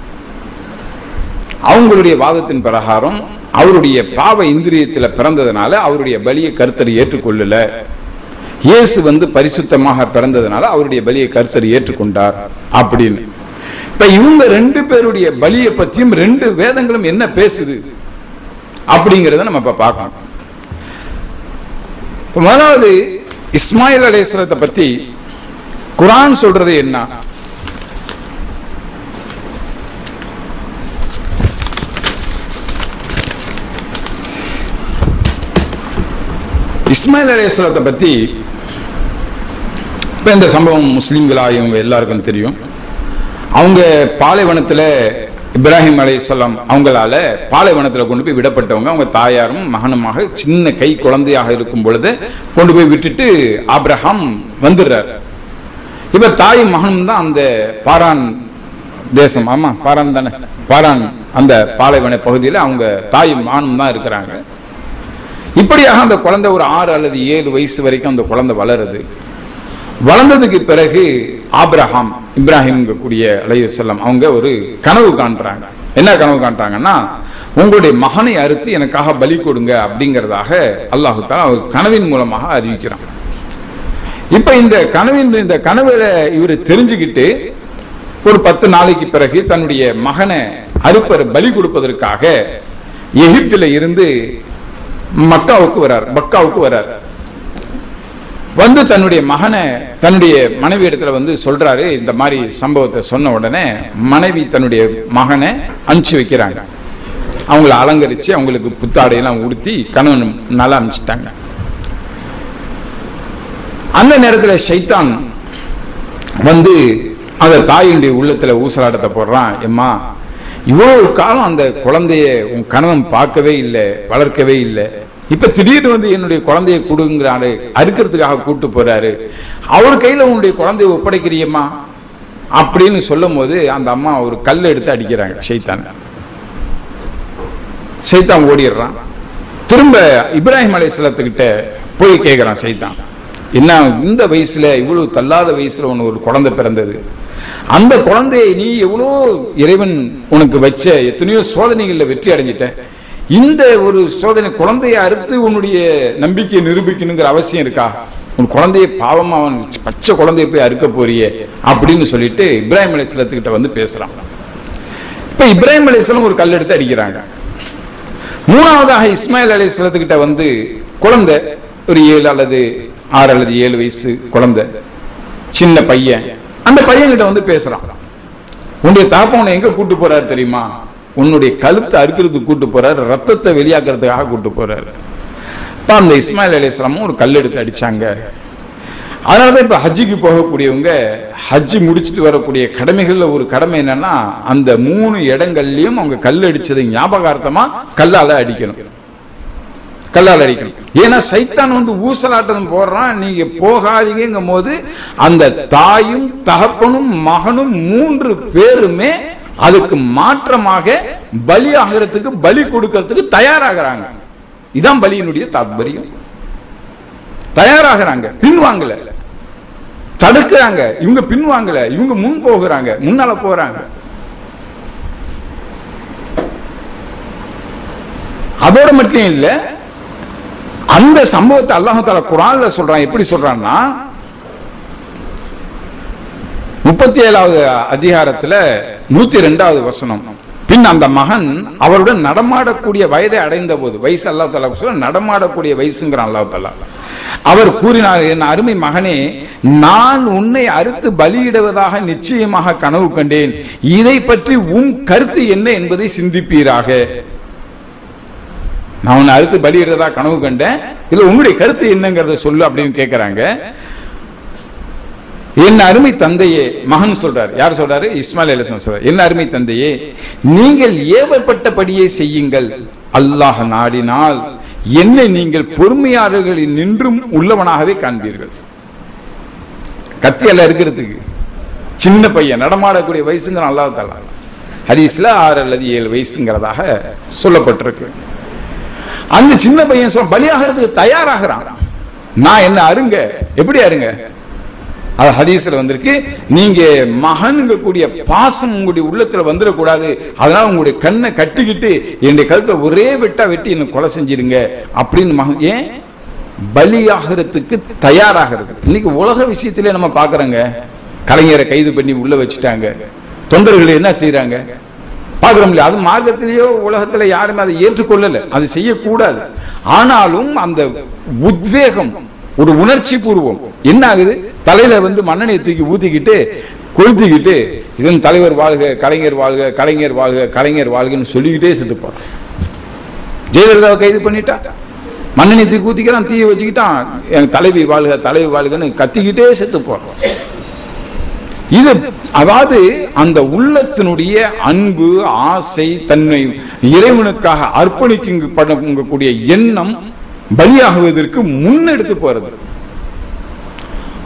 அவங்களுடைய வாதத்தின் பிரகாரம் அவருடைய பாவ இந்திரியத்தில் பிறந்ததுனால அவருடைய பலியை கருத்தர் ஏற்றுக்கொள்ளல. இயேசு வந்து பரிசுத்தமாக பிறந்ததுனால அவருடைய பலியை கருத்தர் ஏற்றுக்கொண்டார் அப்படின்னு. இப்ப இவங்க ரெண்டு பேருடைய பலியை பற்றியும் ரெண்டு வேதங்களும் என்ன பேசுது அப்படிங்கிறத நம்ம இப்ப பார்க்கணும். முதலாவது இஸ்மாயில் அலைஹிஸ்ஸலாத்தை பத்தி குரான் சொல்றது என்ன? இஸ்மாயில் அலைஹிஸ்ஸலாத்தை பத்தி இப்ப இந்த சம்பவம் முஸ்லீம்களா இவங்க எல்லாருக்கும் தெரியும். அவங்க பாலைவனத்துல இப்ராஹிம் அலைஹிஸ்ஸலாம் அவங்களால பாலைவனத்துல கொண்டு போய் விடப்பட்டவங்க அவங்க தாயாரும் மகனுமாக சின்ன கை குழந்தையாக இருக்கும் பொழுது கொண்டு போய் விட்டுட்டு ஆப்ரஹாம் வந்துடுறார். இப்ப தாயும் மகனும் தான் அந்த பாரான் தேசம் ஆமா பாரான் தானே? பாரான் அந்த பாலைவன பகுதியில் அவங்க தாயும் மகனும் தான் இருக்கிறாங்க. இப்படியாக அந்த குழந்தை ஒரு ஆறு அல்லது ஏழு வயசு வரைக்கும் அந்த குழந்தை வளருது. வளர்ந்ததுக்கு பிறகு ஆப்ரஹாம் இப்ராஹிம் கூடிய அலையுசல்லாம் அவங்க ஒரு கனவு காண்றாங்க. என்ன கனவு காண்றாங்கன்னா உங்களுடைய மகனை அறுத்து எனக்காக பலி கொடுங்க அப்படிங்கிறதாக அல்லாஹு தாலா அவர் கனவின் மூலமாக அறிவிக்கிறான். இப்ப இந்த கனவின் இந்த கனவுல இவர் தெரிஞ்சுக்கிட்டு ஒரு பத்து நாளைக்கு பிறகு தன்னுடைய மகனை அறுப்பர் பலி கொடுப்பதற்காக எகிப்தில இருந்து மக்காவுக்கு வரார் பக்காவுக்கு வரார். வந்து தன்னுடைய மகனை தன்னுடைய மனைவி இடத்துல வந்து சொல்றாரு இந்த மாதிரி சம்பவத்தை சொன்ன உடனே மனைவி தன்னுடைய மகனை அனுப்பிச்சு வைக்கிறாங்க. அவங்கள அலங்கரிச்சு அவங்களுக்கு புத்தாடையெல்லாம் உடுத்தி கணவன் நல்லா அனுப்பிச்சிட்டாங்க. அந்த நேரத்தில் சைத்தான் வந்து அந்த தாயினுடைய உள்ளத்துல ஊசலாட்டத்தை போடுறான் எம்மா இவ்வளவு காலம் அந்த குழந்தைய உன் கணவன் பார்க்கவே இல்லை வளர்க்கவே இல்லை. இப்ப திடீர்னு வந்து என்னுடைய குழந்தைய கொடுங்கிறாரு அறுக்கிறதுக்காக கூட்டு போறாரு. அவர் கையில உன்னுடைய குழந்தைய ஒப்படைக்கிறியம்மா? அப்படின்னு சொல்லும் போது அந்த அம்மா ஒரு கல் எடுத்து அடிக்கிறாங்க ஷைத்தான் சைத்தான் ஓடிடுறான். திரும்ப இப்ராஹிம் அலைஹிஸ்ஸலாத்துக்கிட்ட போய் கேட்கிறான் சைத்தான். என்ன இந்த வயசுல இவ்வளவு தள்ளாத வயசுல ஒன்று ஒரு குழந்தை பிறந்தது? அந்த குழந்தையை நீ எவ்வளோ இறைவன் உனக்கு வச்ச எத்தனையோ சோதனைகளில் வெற்றி அடைஞ்சிட்ட. இந்த ஒரு சோதனை குழந்தையை அறுத்து உன்னுடைய நம்பிக்கையை நிரூபிக்கணுங்கிற அவசியம் இருக்கா? உன் குழந்தைய பாவம் அவன் பச்சை குழந்தைய போய் அறுக்க போறியே அப்படின்னு சொல்லிட்டு இப்ராஹிம் அலைஹிஸ்ஸலாத்துக்கிட்ட வந்து பேசுறான். இப்ப இப்ராஹிம் அலைஹிஸ்ஸலாம் ஒரு கல் எடுத்து அடிக்கிறாங்க. மூணாவதாக இஸ்மாயில் அலைஹிஸ்ஸலாத்துக்கிட்ட வந்து குழந்தை ஒரு ஏழு அல்லது ஆறு அல்லது ஏழு வயசு குழந்தை சின்ன பையன் அந்த பையன்கிட்ட வந்து பேசுறான். உன்னுடைய தாப்பா உன்னை எங்க கூட்டு போறாரு தெரியுமா? உன்னுடைய கழுத்தை அறுக்கிறதுக்கு கூட்டு போறாரு ரத்தத்தை வெளியாக்குறதுக்காக கூட்டு போறாரு. இப்ப அந்த இஸ்மாயில் அலைஹிஸ்ஸலாமும் ஒரு கல் எடுத்து அடிச்சாங்க. அதனாலதான் இப்ப ஹஜ்ஜுக்கு போகக்கூடியவங்க ஹஜ் முடிச்சுட்டு வரக்கூடிய கடமைகள்ல ஒரு கடமை என்னன்னா அந்த மூணு இடங்கள்லயும் அவங்க கல் அடிச்சதை ஞாபகார்த்தமா கல்லால அடிக்கணும். கல்லால் அடிக்கணும். ஏன்னா சைத்தான் வந்து ஊசலாட்டம் போடுறான். நீங்க போகாதீங்கும் போது அந்த தாயும் தகப்பனும் மகனும் மூன்று பேருமே அதுக்கு மாற்றமாக பலி ஆகிறதுக்கு பலி கொடுக்கறதுக்கு தயாராகிறாங்க. இதான் பலியினுடைய தாத்பரியம். தயாராகிறாங்க. பின்வாங்கல. தடுக்கிறாங்க. இவங்க பின்வாங்கல. இவங்க முன் போகிறாங்க. முன்னால போறாங்க. அதோட மட்டும் இல்ல அந்த சம்பவத்தை அல்லாஹால குரான்ல சொல்றான். எப்படி சொல்றான்னா முப்பத்தி ஏழாவது அதிகாரத்துல நூத்தி ரெண்டாவது வசனம். பின் அந்த மகன் அவருடன் நடமாடக்கூடிய வயதை அடைந்த போது வயசு அல்லா தலா சொல்ல நடமாடக்கூடிய வயசுங்கிறான் அல்லா தலா அவர் கூறினார் என் அருமை மகனே நான் உன்னை அறுத்து பலியிடுவதாக நிச்சயமாக கனவு கண்டேன். இதை பற்றி உன் கருத்து என்ன என்பதை சிந்திப்பீராக. நான் உன்னை அறுத்து பலியிடுறதா கனவு கண்டேன்? இதுல உங்களுடைய கருத்து என்னங்கிறத சொல்லு அப்படின்னு கேட்கிறாங்க என் அருமை தந்தையே மகன் சொல்றார். யார் சொல்றாரு? இஸ்மாயில் அலிஸ்லாம் சொல்றார். என் அருமை தந்தையே நீங்கள் ஏவப்பட்டபடியே செய்யுங்கள். அல்லாஹ் நாடினால் என்னை நீங்கள் பொறுமையாளர்களில் நின்றும் உள்ளவனாகவே காண்பீர்கள். கத்தியால இருக்கிறதுக்கு. சின்ன பையன் நடமாடக்கூடிய வயசுங்கிற அல்லாஹ் தலா ஹதீஸ்ல ஆறு அல்லது ஏழு வயசுங்கிறதாக சொல்லப்பட்டிருக்கு. அந்த சின்ன பையன் சொல்ல பலியாகிறதுக்கு தயாராகிறான். நான் என்ன அருங்க? எப்படி அருங்க? அது ஹதீஸ்ல வந்திருக்கு. நீங்க மகனுங்க கூடிய பாசம் உங்களுடைய உள்ளத்துல வந்துடக்கூடாது. அதனால உங்களுடைய கண்ணை கட்டிக்கிட்டு என்னுடைய கழுத்துல ஒரே வெட்டா வெட்டி என்ன கொலை செஞ்சிருங்க அப்படின்னு மகன் ஏன்? பலியாகிறதுக்கு தயாராகிறது. இன்னைக்கு உலக விஷயத்திலே நம்ம பாக்குறோங்க கலைஞரை கைது பண்ணி உள்ள வச்சுட்டாங்க. தொண்டர்கள் என்ன செய்யறாங்க பார்க்குறோம் இல்லையா அது மார்க்கத்திலேயோ உலகத்துல யாருமே அதை ஏற்றுக்கொள்ளலை. அது செய்யக்கூடாது. ஆனாலும் அந்த உத்வேகம் ஒரு உணர்ச்சி பூர்வம் என்ன ஆகுது? தலையில வந்து மண்ணெண்ணெயை தூக்கி ஊத்திக்கிட்டு கொளுத்திக்கிட்டு இதன் தலைவர் வாழ்க கலைஞர் வாழ்க கலைஞர் வாழ்க கலைஞர் வாழ்கன்னு சொல்லிக்கிட்டே செத்து ஜெயலலிதாவை கைது பண்ணிட்டா? மண்ணெண்ணெய் தூக்கி ஊத்திக்கிறான் தீயை வச்சுக்கிட்டான். என் தலைவி வாழ்க தலைவி வாழ்கன்னு கத்திக்கிட்டே செத்து போறான் இது அதாவது அந்த உள்ளத்தினுடைய அன்பு ஆசை தன்னை இறைவனுக்காக அர்ப்பணிக்கக்கூடிய எண்ணம் பலியாகுவதற்கு முன்னெடுத்து போறது.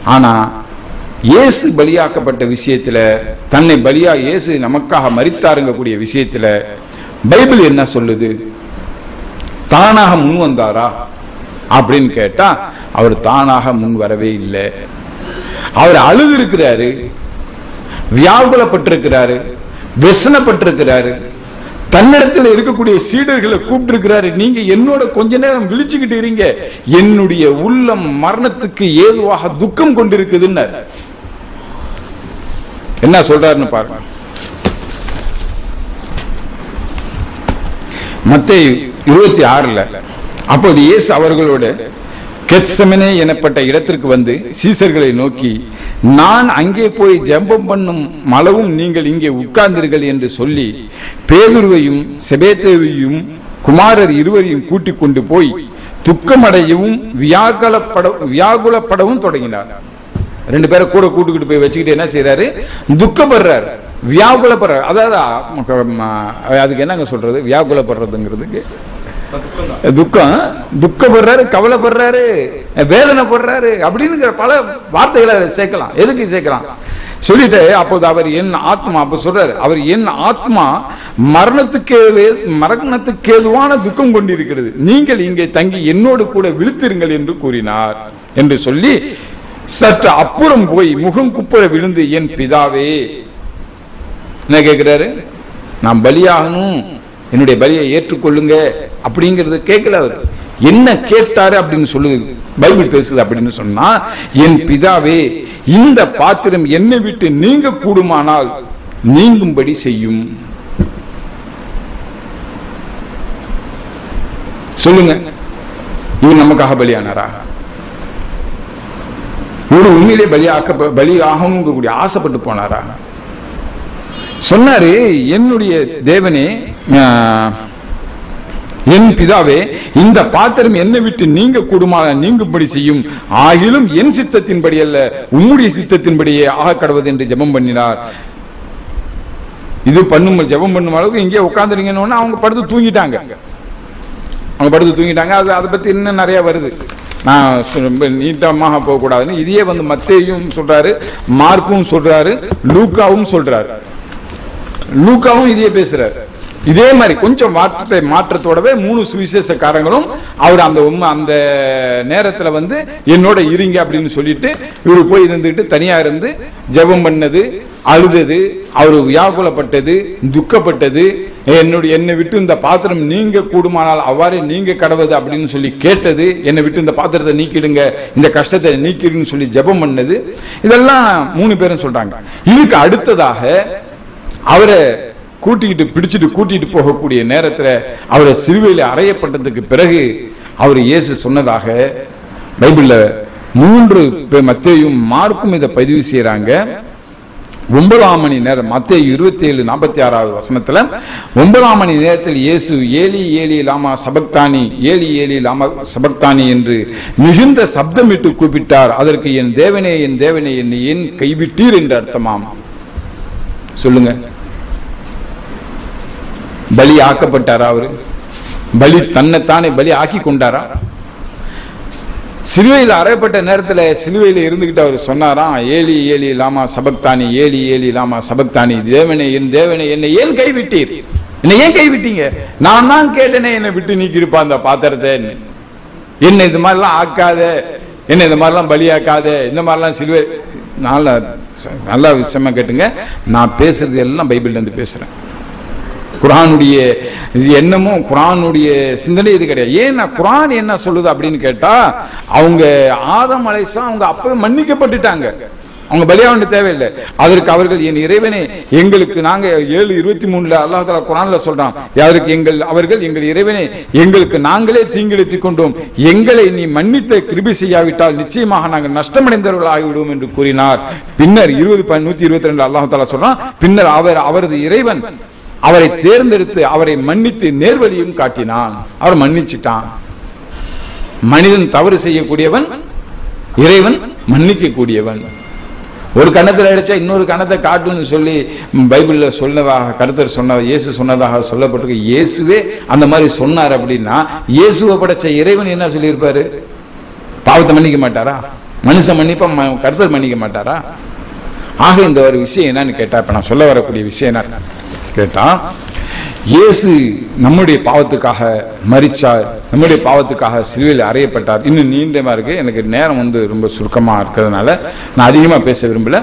ஆனா இயேசு பலியாக்கப்பட்ட விஷயத்துல தன்னை பலியா இயேசு நமக்காக மறித்தாருங்கக்கூடிய விஷயத்துல பைபிள் என்ன சொல்லுது? தானாக முன் வந்தாரா? அப்படின்னு கேட்டா அவர் தானாக முன் வரவே இல்லை. அவர் அழுது இருக்கிறாரு. வியாகுலப்பட்டிருக்கிறாரு வெசனப்பட்டிருக்கிறாரு தன்னிடத்தில் இருக்கக்கூடிய சீடர்களை கூப்பிட்டு இருக்கிறாரு நீங்க என்னோட கொஞ்ச நேரம் விழிச்சுக்கிட்டு இருங்க. என்னுடைய உள்ளம் மரணத்துக்கு ஏதுவாக துக்கம் கொண்டிருக்குதுன்னு என்ன சொல்றாருன்னு பாருங்க மத்திய இருபத்தி ஆறுல அப்போது இயேசு அவர்களோட கெட்சமனே எனப்பட்ட இடத்திற்கு வந்து சீசர்களை நோக்கி நான் அங்கே போய் ஜெம்பம் பண்ணும் மலவும் நீங்கள் இங்கே உட்கார்ந்தீர்கள் என்று சொல்லி பேதுருவையும் செபேத்தேவையும் குமாரர் இருவரையும் கூட்டிக் கொண்டு போய் துக்கமடையவும் வியாகுலப்பட வியாகுலப்படவும் தொடங்கினார். ரெண்டு பேரை கூட கூட்டுக்கிட்டு போய் வச்சுக்கிட்டு என்ன செய்யறாரு துக்கப்படுறாரு. வியாகுலப்படுறாரு. அதாவது அதுக்கு என்னங்க சொல்றது? வியாகுலப்படுறதுங்கிறதுக்கு துக்கம். துக்கப்படுறாரு கவலைப்படுறாரு வேதனைப்படுறாரு அப்படின்னுங்கிற பல வார்த்தைகளை சேர்க்கலாம். எதுக்கு சேர்க்கலாம்? சொல்லிட்டு அப்போது அவர் என் ஆத்மா அப்ப சொல்றாரு அவர் என் ஆத்மா மரணத்துக்கு மரணத்துக்கு ஏதுவான துக்கம் கொண்டிருக்கிறது. நீங்கள் இங்கே தங்கி என்னோடு கூட விழுத்திருங்கள் என்று கூறினார் என்று சொல்லி சற்று அப்புறம் போய் முகம் குப்புற விழுந்து என் பிதாவே என்ன கேட்கிறாரு? நான் பலியாகணும். என்னுடைய பலியை ஏற்றுக்கொள்ளுங்க. அப்படிங்கிறது கேட்கல அவர். என்ன கேட்டாரு அப்படின்னு சொல்லுது. பைபிள் பேசுது அப்படின்னு சொன்னா என் பிதாவே இந்த பாத்திரம் என்னை விட்டு நீங்க கூடுமானால் நீங்கும்படி செய்யும். சொல்லுங்க. இவர் நமக்காக பலியானாரா? ஒரு உண்மையிலே பலியாக்க பலி கூடிய ஆசைப்பட்டு போனாரா? சொன்னாரு என்னுடைய தேவனே ஆஹ், என் பிதாவே இந்த பாத்திரம் என்னை விட்டு நீங்க கூடுமான நீங்கும்படி செய்யும். ஆகிலும் என் சித்தத்தின்படி அல்ல உம்முடைய சித்தத்தின்படியே ஆக கடவுது என்று ஜெபம் பண்ணினார். இது பண்ணும் ஜெபம் பண்ணும் அளவுக்கு இங்கே உட்காந்துருங்கன்னு அவங்க படுத்து தூங்கிட்டாங்க. அவங்க படுத்து தூங்கிட்டாங்க. அது அதை பத்தி இன்னும் நிறைய வருது. நான் சொ- ரொம்ப நீட்டமாக போகக்கூடாதுன்னு இதையே வந்து மத்தேயும் சொல்றாரு மார்க்கும் சொல்றாரு லூக்காவும் சொல்றாரு. லூக்காவும் இதையே பேசுறாரு. இதே மாதிரி கொஞ்சம் மாற்றத்தை மாற்றத்தோடவே மூணு சுவிசேஷக்காரங்களும் அவர் அந்த உண்மை அந்த நேரத்தில் வந்து என்னோட இருங்க அப்படின்னு சொல்லிட்டு இவர் போய் இருந்துட்டு தனியா இருந்து ஜெபம் பண்ணது அழுதது அவர் வியாகுலப்பட்டது துக்கப்பட்டது என்னுடைய என்னை விட்டு இந்த பாத்திரம் நீங்க கூடுமானால் அவ்வாறே நீங்க கடவுது அப்படின்னு சொல்லி கேட்டது என்னை விட்டு இந்த பாத்திரத்தை நீக்கிடுங்க இந்த கஷ்டத்தை நீக்கிடுங்கன்னு சொல்லி ஜெபம் பண்ணது. இதெல்லாம் மூணு பேரும் சொல்றாங்க. இதுக்கு அடுத்ததாக அவரை கூட்டிக்கிட்டு பிடிச்சிட்டு கூட்டிட்டு போகக்கூடிய நேரத்தில் அவரை சிலுவையில் அறையப்பட்டதுக்கு பிறகு அவர் இயேசு சொன்னதாக பைபிளில் மூன்று பேர் மத்தேயும் மார்க்கும் இதை பதிவு செய்கிறாங்க ஒன்பதாம் மணி நேரம் மத்திய இருபத்தி ஏழு நாற்பத்தி ஆறாவது வசனத்துல ஒன்பதாம் மணி நேரத்தில் இயேசு ஏலி ஏலி லாமா சபக்தானி ஏலி ஏலி லாமா சபக்தானி என்று மிகுந்த சப்தமிட்டு கூப்பிட்டார். அதற்கு என் தேவனே என் தேவனே என்னை ஏன் கைவிட்டீர் என்று அர்த்தமாம். சொல்லுங்க. பலி ஆக்கப்பட்டாரா அவரு? பலி தன்னைத்தானே பலி ஆக்கி கொண்டாரா சிலுவையில் அறையப்பட்ட நேரத்துல சிலுவையில் இருந்துகிட்டு அவர் சொன்னாராம் ஏலி ஏலி லாமா சபக்தானி ஏலி ஏலி லாமா சபக்தானி தேவனே என் தேவனே என்னை ஏன் கைவிட்டீர்? என்னை ஏன் கைவிட்டீங்க? நான் தான் கேட்டேனே என்னை விட்டு நீக்கிருப்பா அந்த பாத்திரத்தை. என்ன இது மாதிரிலாம் ஆக்காத என்ன இந்த மாதிரிலாம் பலியாக்காத இந்த மாதிரிலாம் சிலுவை. நல்ல நல்லா விஷயமா கேட்டுங்க. நான் பேசுறது எல்லாம் பைபிள்ல இருந்து பேசுறேன். குரானுடைய எண்ணமும் என்னமோ குரானுடைய சிந்தனை இது கிடையாது. ஏன்னா குரான் என்ன சொல்லுது அப்படின்னு கேட்டா அவங்க ஆதம் அலைசா அவங்க அப்பவே மன்னிக்கப்பட்டுட்டாங்க. அவங்க பலியாக தேவையில்லை. அதற்கு அவர்கள் என் இறைவனே எங்களுக்கு நாங்க ஏழு இருபத்தி மூணுல அல்லாஹ் தலா குரான்ல சொல்றான். அதற்கு எங்கள் அவர்கள் எங்கள் இறைவனே எங்களுக்கு நாங்களே தீங்கிழைத்துக் கொண்டோம். எங்களை நீ மன்னித்த கிருபி செய்யாவிட்டால் நிச்சயமாக நாங்கள் நஷ்டமடைந்தவர்கள் ஆகிவிடுவோம் என்று கூறினார். பின்னர் இருபது நூத்தி இருபத்தி ரெண்டு அல்லாஹ் தஆலா சொல்றான். பின்னர் அவர் அவரது இறைவன் அவரை தேர்ந்தெடுத்து அவரை மன்னித்து நேர்வழியும் காட்டினான். அவர் மன்னிச்சிட்டான். மனிதன் தவறு செய்யக்கூடியவன் இறைவன் மன்னிக்க கூடியவன் ஒரு கணத்தில் அடிச்சா இன்னொரு கணத்தை காட்டுன்னு சொல்லி பைபிளில் சொன்னதாக கருத்தர் சொன்னதாக இயேசு சொன்னதாக சொல்லப்பட்டிருக்கு. இயேசுவே அந்த மாதிரி சொன்னார் அப்படின்னா இயேசுவை படைச்ச இறைவன் என்ன சொல்லியிருப்பாரு? பாவத்தை மன்னிக்க மாட்டாரா? மனுஷன் மன்னிப்பா ம- கருத்தர் மன்னிக்க மாட்டாரா? ஆக இந்த ஒரு விஷயம் என்னன்னு கேட்டா இப்ப நான் சொல்ல வரக்கூடிய விஷயம் என்ன? கேட்டால் இயேசு நம்முடைய பாவத்துக்காக மரிச்சார் நம்முடைய பாவத்துக்காக சிலுவையில் அறையப்பட்டார். இன்னும் நீண்டமா இருக்கு. எனக்கு நேரம் வந்து ரொம்ப சுருக்கமா இருக்கிறதுனால நான் அதிகமா பேச விரும்பல.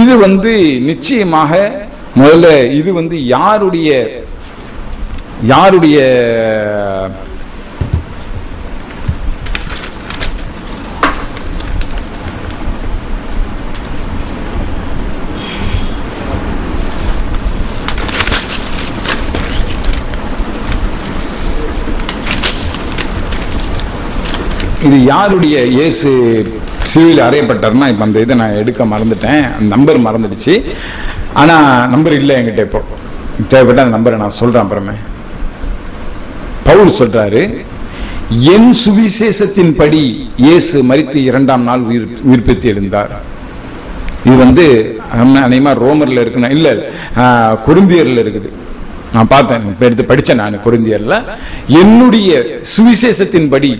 இது வந்து நிச்சயமாக முதல்ல இது வந்து யாருடைய யாருடைய இது யாருடைய இயேசு சிவில் அறையப்பட்டார்னா இப்போ அந்த இதை நான் எடுக்க மறந்துட்டேன். அந்த நம்பர் மறந்துடுச்சு. ஆனால் நம்பர் இல்லை என்கிட்ட இப்போ. தேவைப்பட்ட அந்த நம்பரை நான் சொல்கிறேன் அப்புறமே. பவுல் சொல்றாரு என் சுவிசேஷத்தின்படி இயேசு மறித்து இரண்டாம் நாள் உயிர் உயிர்ப்பித்து எழுந்தார். இது வந்து அநேகமாக ரோமர்ல இருக்குன்னா இல்ல ஆஹ், இருக்குது. நான் பார்த்தேன் இப்ப எடுத்து படிச்சேன் நான் குருந்தியரில். என்னுடைய சுவிசேஷத்தின்படி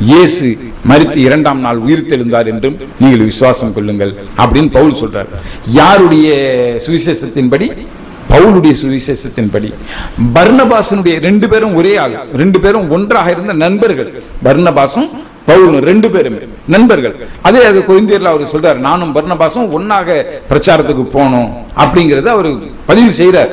இயேசு மறித்து இரண்டாம் நாள் உயிர் தெழுந்தார் என்றும் நீங்கள் விசுவாசம் கொள்ளுங்கள் அப்படின்னு பவுல் சொல்றார். யாருடைய சுவிசேஷத்தின்படி? பவுலுடைய சுவிசேஷத்தின்படி. பர்ணபாசனுடைய ரெண்டு பேரும் ஒரே ஆள் ரெண்டு பேரும் ஒன்றாக இருந்த நண்பர்கள். பர்னபாசும் பவுலும் ரெண்டு பேரும் நண்பர்கள். அதே அது கொரிந்தியர்ல அவர் சொல்றாரு நானும் பர்னபாசும் ஒன்னாக பிரச்சாரத்துக்கு போனோம் அப்படிங்கறத அவர் பதிவு செய்யறார்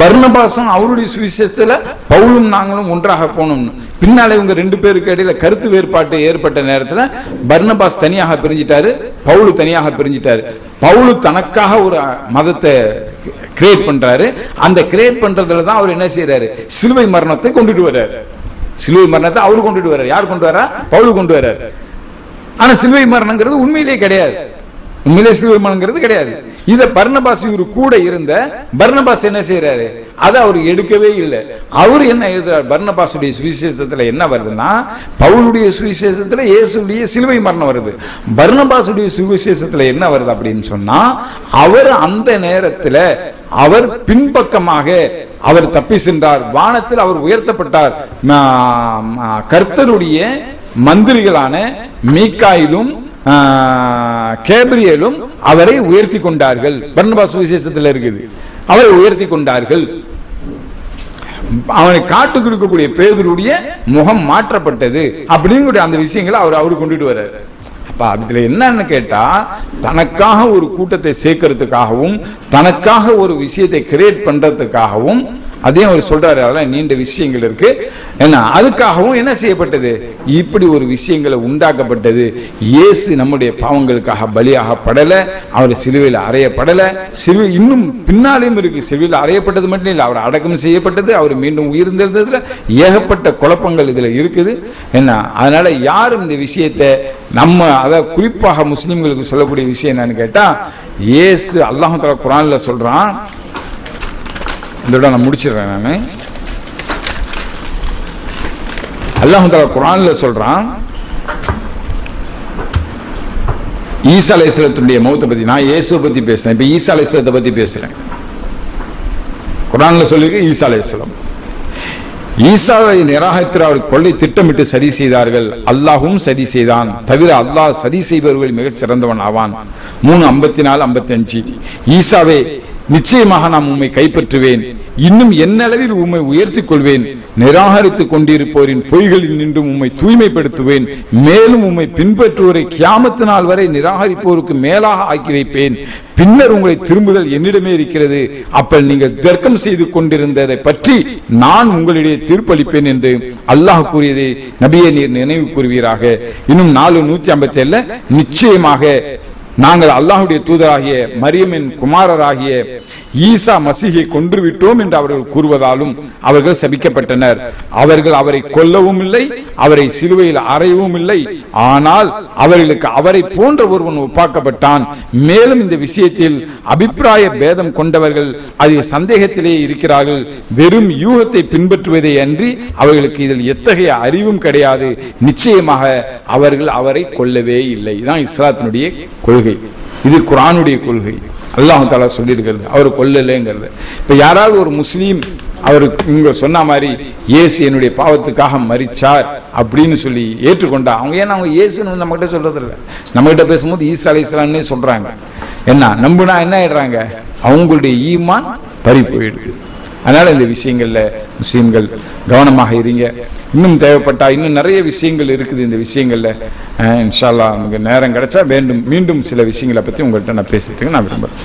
பர்னபாசும் அவருடைய சுவிசேஷத்துல பவுலும் நாங்களும் ஒன்றாக போனோம்னு. பின்னாலே இவங்க ரெண்டு பேருக்கு இடையில கருத்து வேறுபாட்டு ஏற்பட்ட நேரத்தில் பர்ணபாஸ் தனியாக பிரிஞ்சிட்டாரு பவுலு தனியாக பிரிஞ்சிட்டாரு. பவுலு தனக்காக ஒரு மதத்தை கிரியேட் பண்றாரு. அந்த கிரியேட் பண்றதுல தான் அவர் என்ன செய்யறாரு சிலுவை மரணத்தை கொண்டுட்டு வர்றாரு. சிலுவை மரணத்தை அவரு கொண்டுட்டு வர்றாரு. யார் கொண்டு வரா பவுலு கொண்டு வர்றாரு. ஆனா சிலுவை மரணங்கிறது உண்மையிலேயே கிடையாது. உண்மையிலே சிலுவை மரணங்கிறது கிடையாது. இத பர்ணபாஸ் இவரு கூட இருந்த பர்ணபாஸ் என்ன செய்யறாரு அதை அவர் எடுக்கவே இல்லை. அவர் என்ன எழுதுறார்? பர்ணபாசுடைய சுவிசேஷத்துல என்ன வருதுன்னா பவுலுடைய சுவிசேஷத்துல இயேசுடைய சிலுவை மரணம் வருது. பர்ணபாசுடைய சுவிசேஷத்துல என்ன வருது அப்படின்னு சொன்னா அவர் அந்த நேரத்துல அவர் பின்பக்கமாக அவர் தப்பி சென்றார். வானத்தில் அவர் உயர்த்தப்பட்டார். கர்த்தருடைய மந்திரிகளான மீக்காயிலும் கேப்ரியலும் அவரை உயர்த்தி கொண்டார்கள். பர்னபாஸ் விசேஷத்தில் இருக்குது. அவரை உயர்த்தி கொண்டார்கள். அவனை காட்டு கொடுக்கக்கூடிய பேதருடைய முகம் மாற்றப்பட்டது. அப்படிங்கிற அந்த விஷயங்களை அவர் அவரு கொண்டுட்டு வர்றாரு. அப்ப அதுல என்னன்னு கேட்டா தனக்காக ஒரு கூட்டத்தை சேர்க்கறதுக்காகவும் தனக்காக ஒரு விஷயத்தை கிரியேட் பண்றதுக்காகவும் அதையும் அவர் சொல்றாரு அதெல்லாம் நீண்ட விஷயங்கள் இருக்கு. ஏன்னா அதுக்காகவும் என்ன செய்யப்பட்டது? இப்படி ஒரு விஷயங்களை உண்டாக்கப்பட்டது. இயேசு நம்முடைய பாவங்களுக்காக பலியாக படல அவர் சிலுவையில் அறையப்படல. சிலு இன்னும் பின்னாலேயும் இருக்கு. சிலுவையில் அறையப்பட்டது மட்டும் இல்லை அவர் அடக்கம் செய்யப்பட்டது அவர் மீண்டும் உயிர்ந்தெழுந்ததுல ஏகப்பட்ட குழப்பங்கள் இதுல இருக்குது. என்ன அதனால யாரும் இந்த விஷயத்தை நம்ம அதை குறிப்பாக முஸ்லிம்களுக்கு சொல்லக்கூடிய விஷயம் என்னன்னு கேட்டா இயேசு அல்லாஹ் குரான்ல சொல்றான் இதோட நான் முடிச்சிடுறேன் நான். அல்லாஹ் தஆலா குரான்ல சொல்றான் ஈசா அலைஸ்லத்துடைய மௌத்தை பத்தி நான் இயேசுவை பத்தி பேசுறேன். இப்போ ஈசா அலைஸ்லத்தை பத்தி பேசுறேன். குரான்ல சொல்லியிருக்கு ஈசா அலைஸ்லம் ஈசாவை நிராகரித்து அவர் கொள்ளை திட்டமிட்டு சதி செய்தார்கள். அல்லாஹும் சதி செய்தான். தவிர அல்லாஹ் சதி செய்பவர்கள் மிகச் சிறந்தவன் ஆவான். மூணு ஐம்பத்தி நாலு ஐம்பத்தி அஞ்சு. ஈசாவே நிச்சயமாக நான் உம்மை கைப்பற்றுவேன். இன்னும் என்னளவில் உம்மை உயர்த்திக் கொள்வேன் நிராகரித்துக் கொண்டிருப்போரின் பொய்களில் நின்றும் உம்மை தூய்மைப்படுத்துவேன். மேலும் உம்மை பின்பற்றுவோரை கியாமத்து நாள் வரை நிராகரிப்போருக்கு மேலாக ஆக்கி வைப்பேன். பின்னர் உங்களை திரும்புதல் என்னிடமே இருக்கிறது. அப்ப நீங்கள் தர்க்கம் செய்து கொண்டிருந்ததை பற்றி நான் உங்களிடையே தீர்ப்பளிப்பேன் என்று அல்லாஹ் கூறியதை நபியை நீர் நினைவு கூறுவீராக. இன்னும் நாலு நூத்தி ஐம்பத்தி ஏழுல நிச்சயமாக நாங்கள் அல்லாஹுடைய தூதராகிய மரியமின் குமாரராகிய ஈசா மசிகை கொன்று விட்டோம் என்று அவர்கள் கூறுவதாலும் அவர்கள் சபிக்கப்பட்டனர். அவர்கள் அவரை கொல்லவும் இல்லை அவரை சிலுவையில் அறையவும் இல்லை. ஆனால் அவர்களுக்கு அவரை போன்ற ஒருவன் ஒப்பாக்கப்பட்டான். மேலும் இந்த விஷயத்தில் அபிப்பிராய பேதம் கொண்டவர்கள் அதில் சந்தேகத்திலே இருக்கிறார்கள். வெறும் யூகத்தை பின்பற்றுவதே அன்றி அவர்களுக்கு இதில் எத்தகைய அறிவும் கிடையாது. நிச்சயமாக அவர்கள் அவரை கொல்லவே இல்லை. இதுதான் இஸ்லாத்தினுடைய கொள்கை. இது குரானுடைய கொள்கை. அல்லாஹ் தாலா சொல்லியிருக்கிறது. அவர் கொல்லலைங்கிறது. இப்போ யாராவது ஒரு முஸ்லீம் அவர் இங்க சொன்ன மாதிரி இயேசு என்னுடைய பாவத்துக்காக மறிச்சார் அப்படின்னு சொல்லி ஏற்றுக்கொண்டா அவங்க ஏன்னா அவங்க இயேசுன்னு நம்ம கிட்ட சொல்றது இல்ல நம்ம கிட்ட பேசும்போது ஈசா அலைஹிஸ்ஸலாம்னே சொல்றாங்க. என்ன நம்புனா என்ன ஆயிடுறாங்க? அவங்களுடைய ஈமான் பறி போயிடுது. அதனால இந்த விஷயங்கள்ல முஸ்லீம்கள் கவனமாக இருங்க. இன்னும் தேவைப்பட்டா இன்னும் நிறைய விஷயங்கள் இருக்குது இந்த விஷயங்கள்ல. இன்ஷால்லா நமக்கு நேரம் கிடைச்சா வேண்டும். மீண்டும் சில விஷயங்களை பத்தி உங்கள்கிட்ட நான் பேசுறதுக்கு நான் விரும்புறேன்.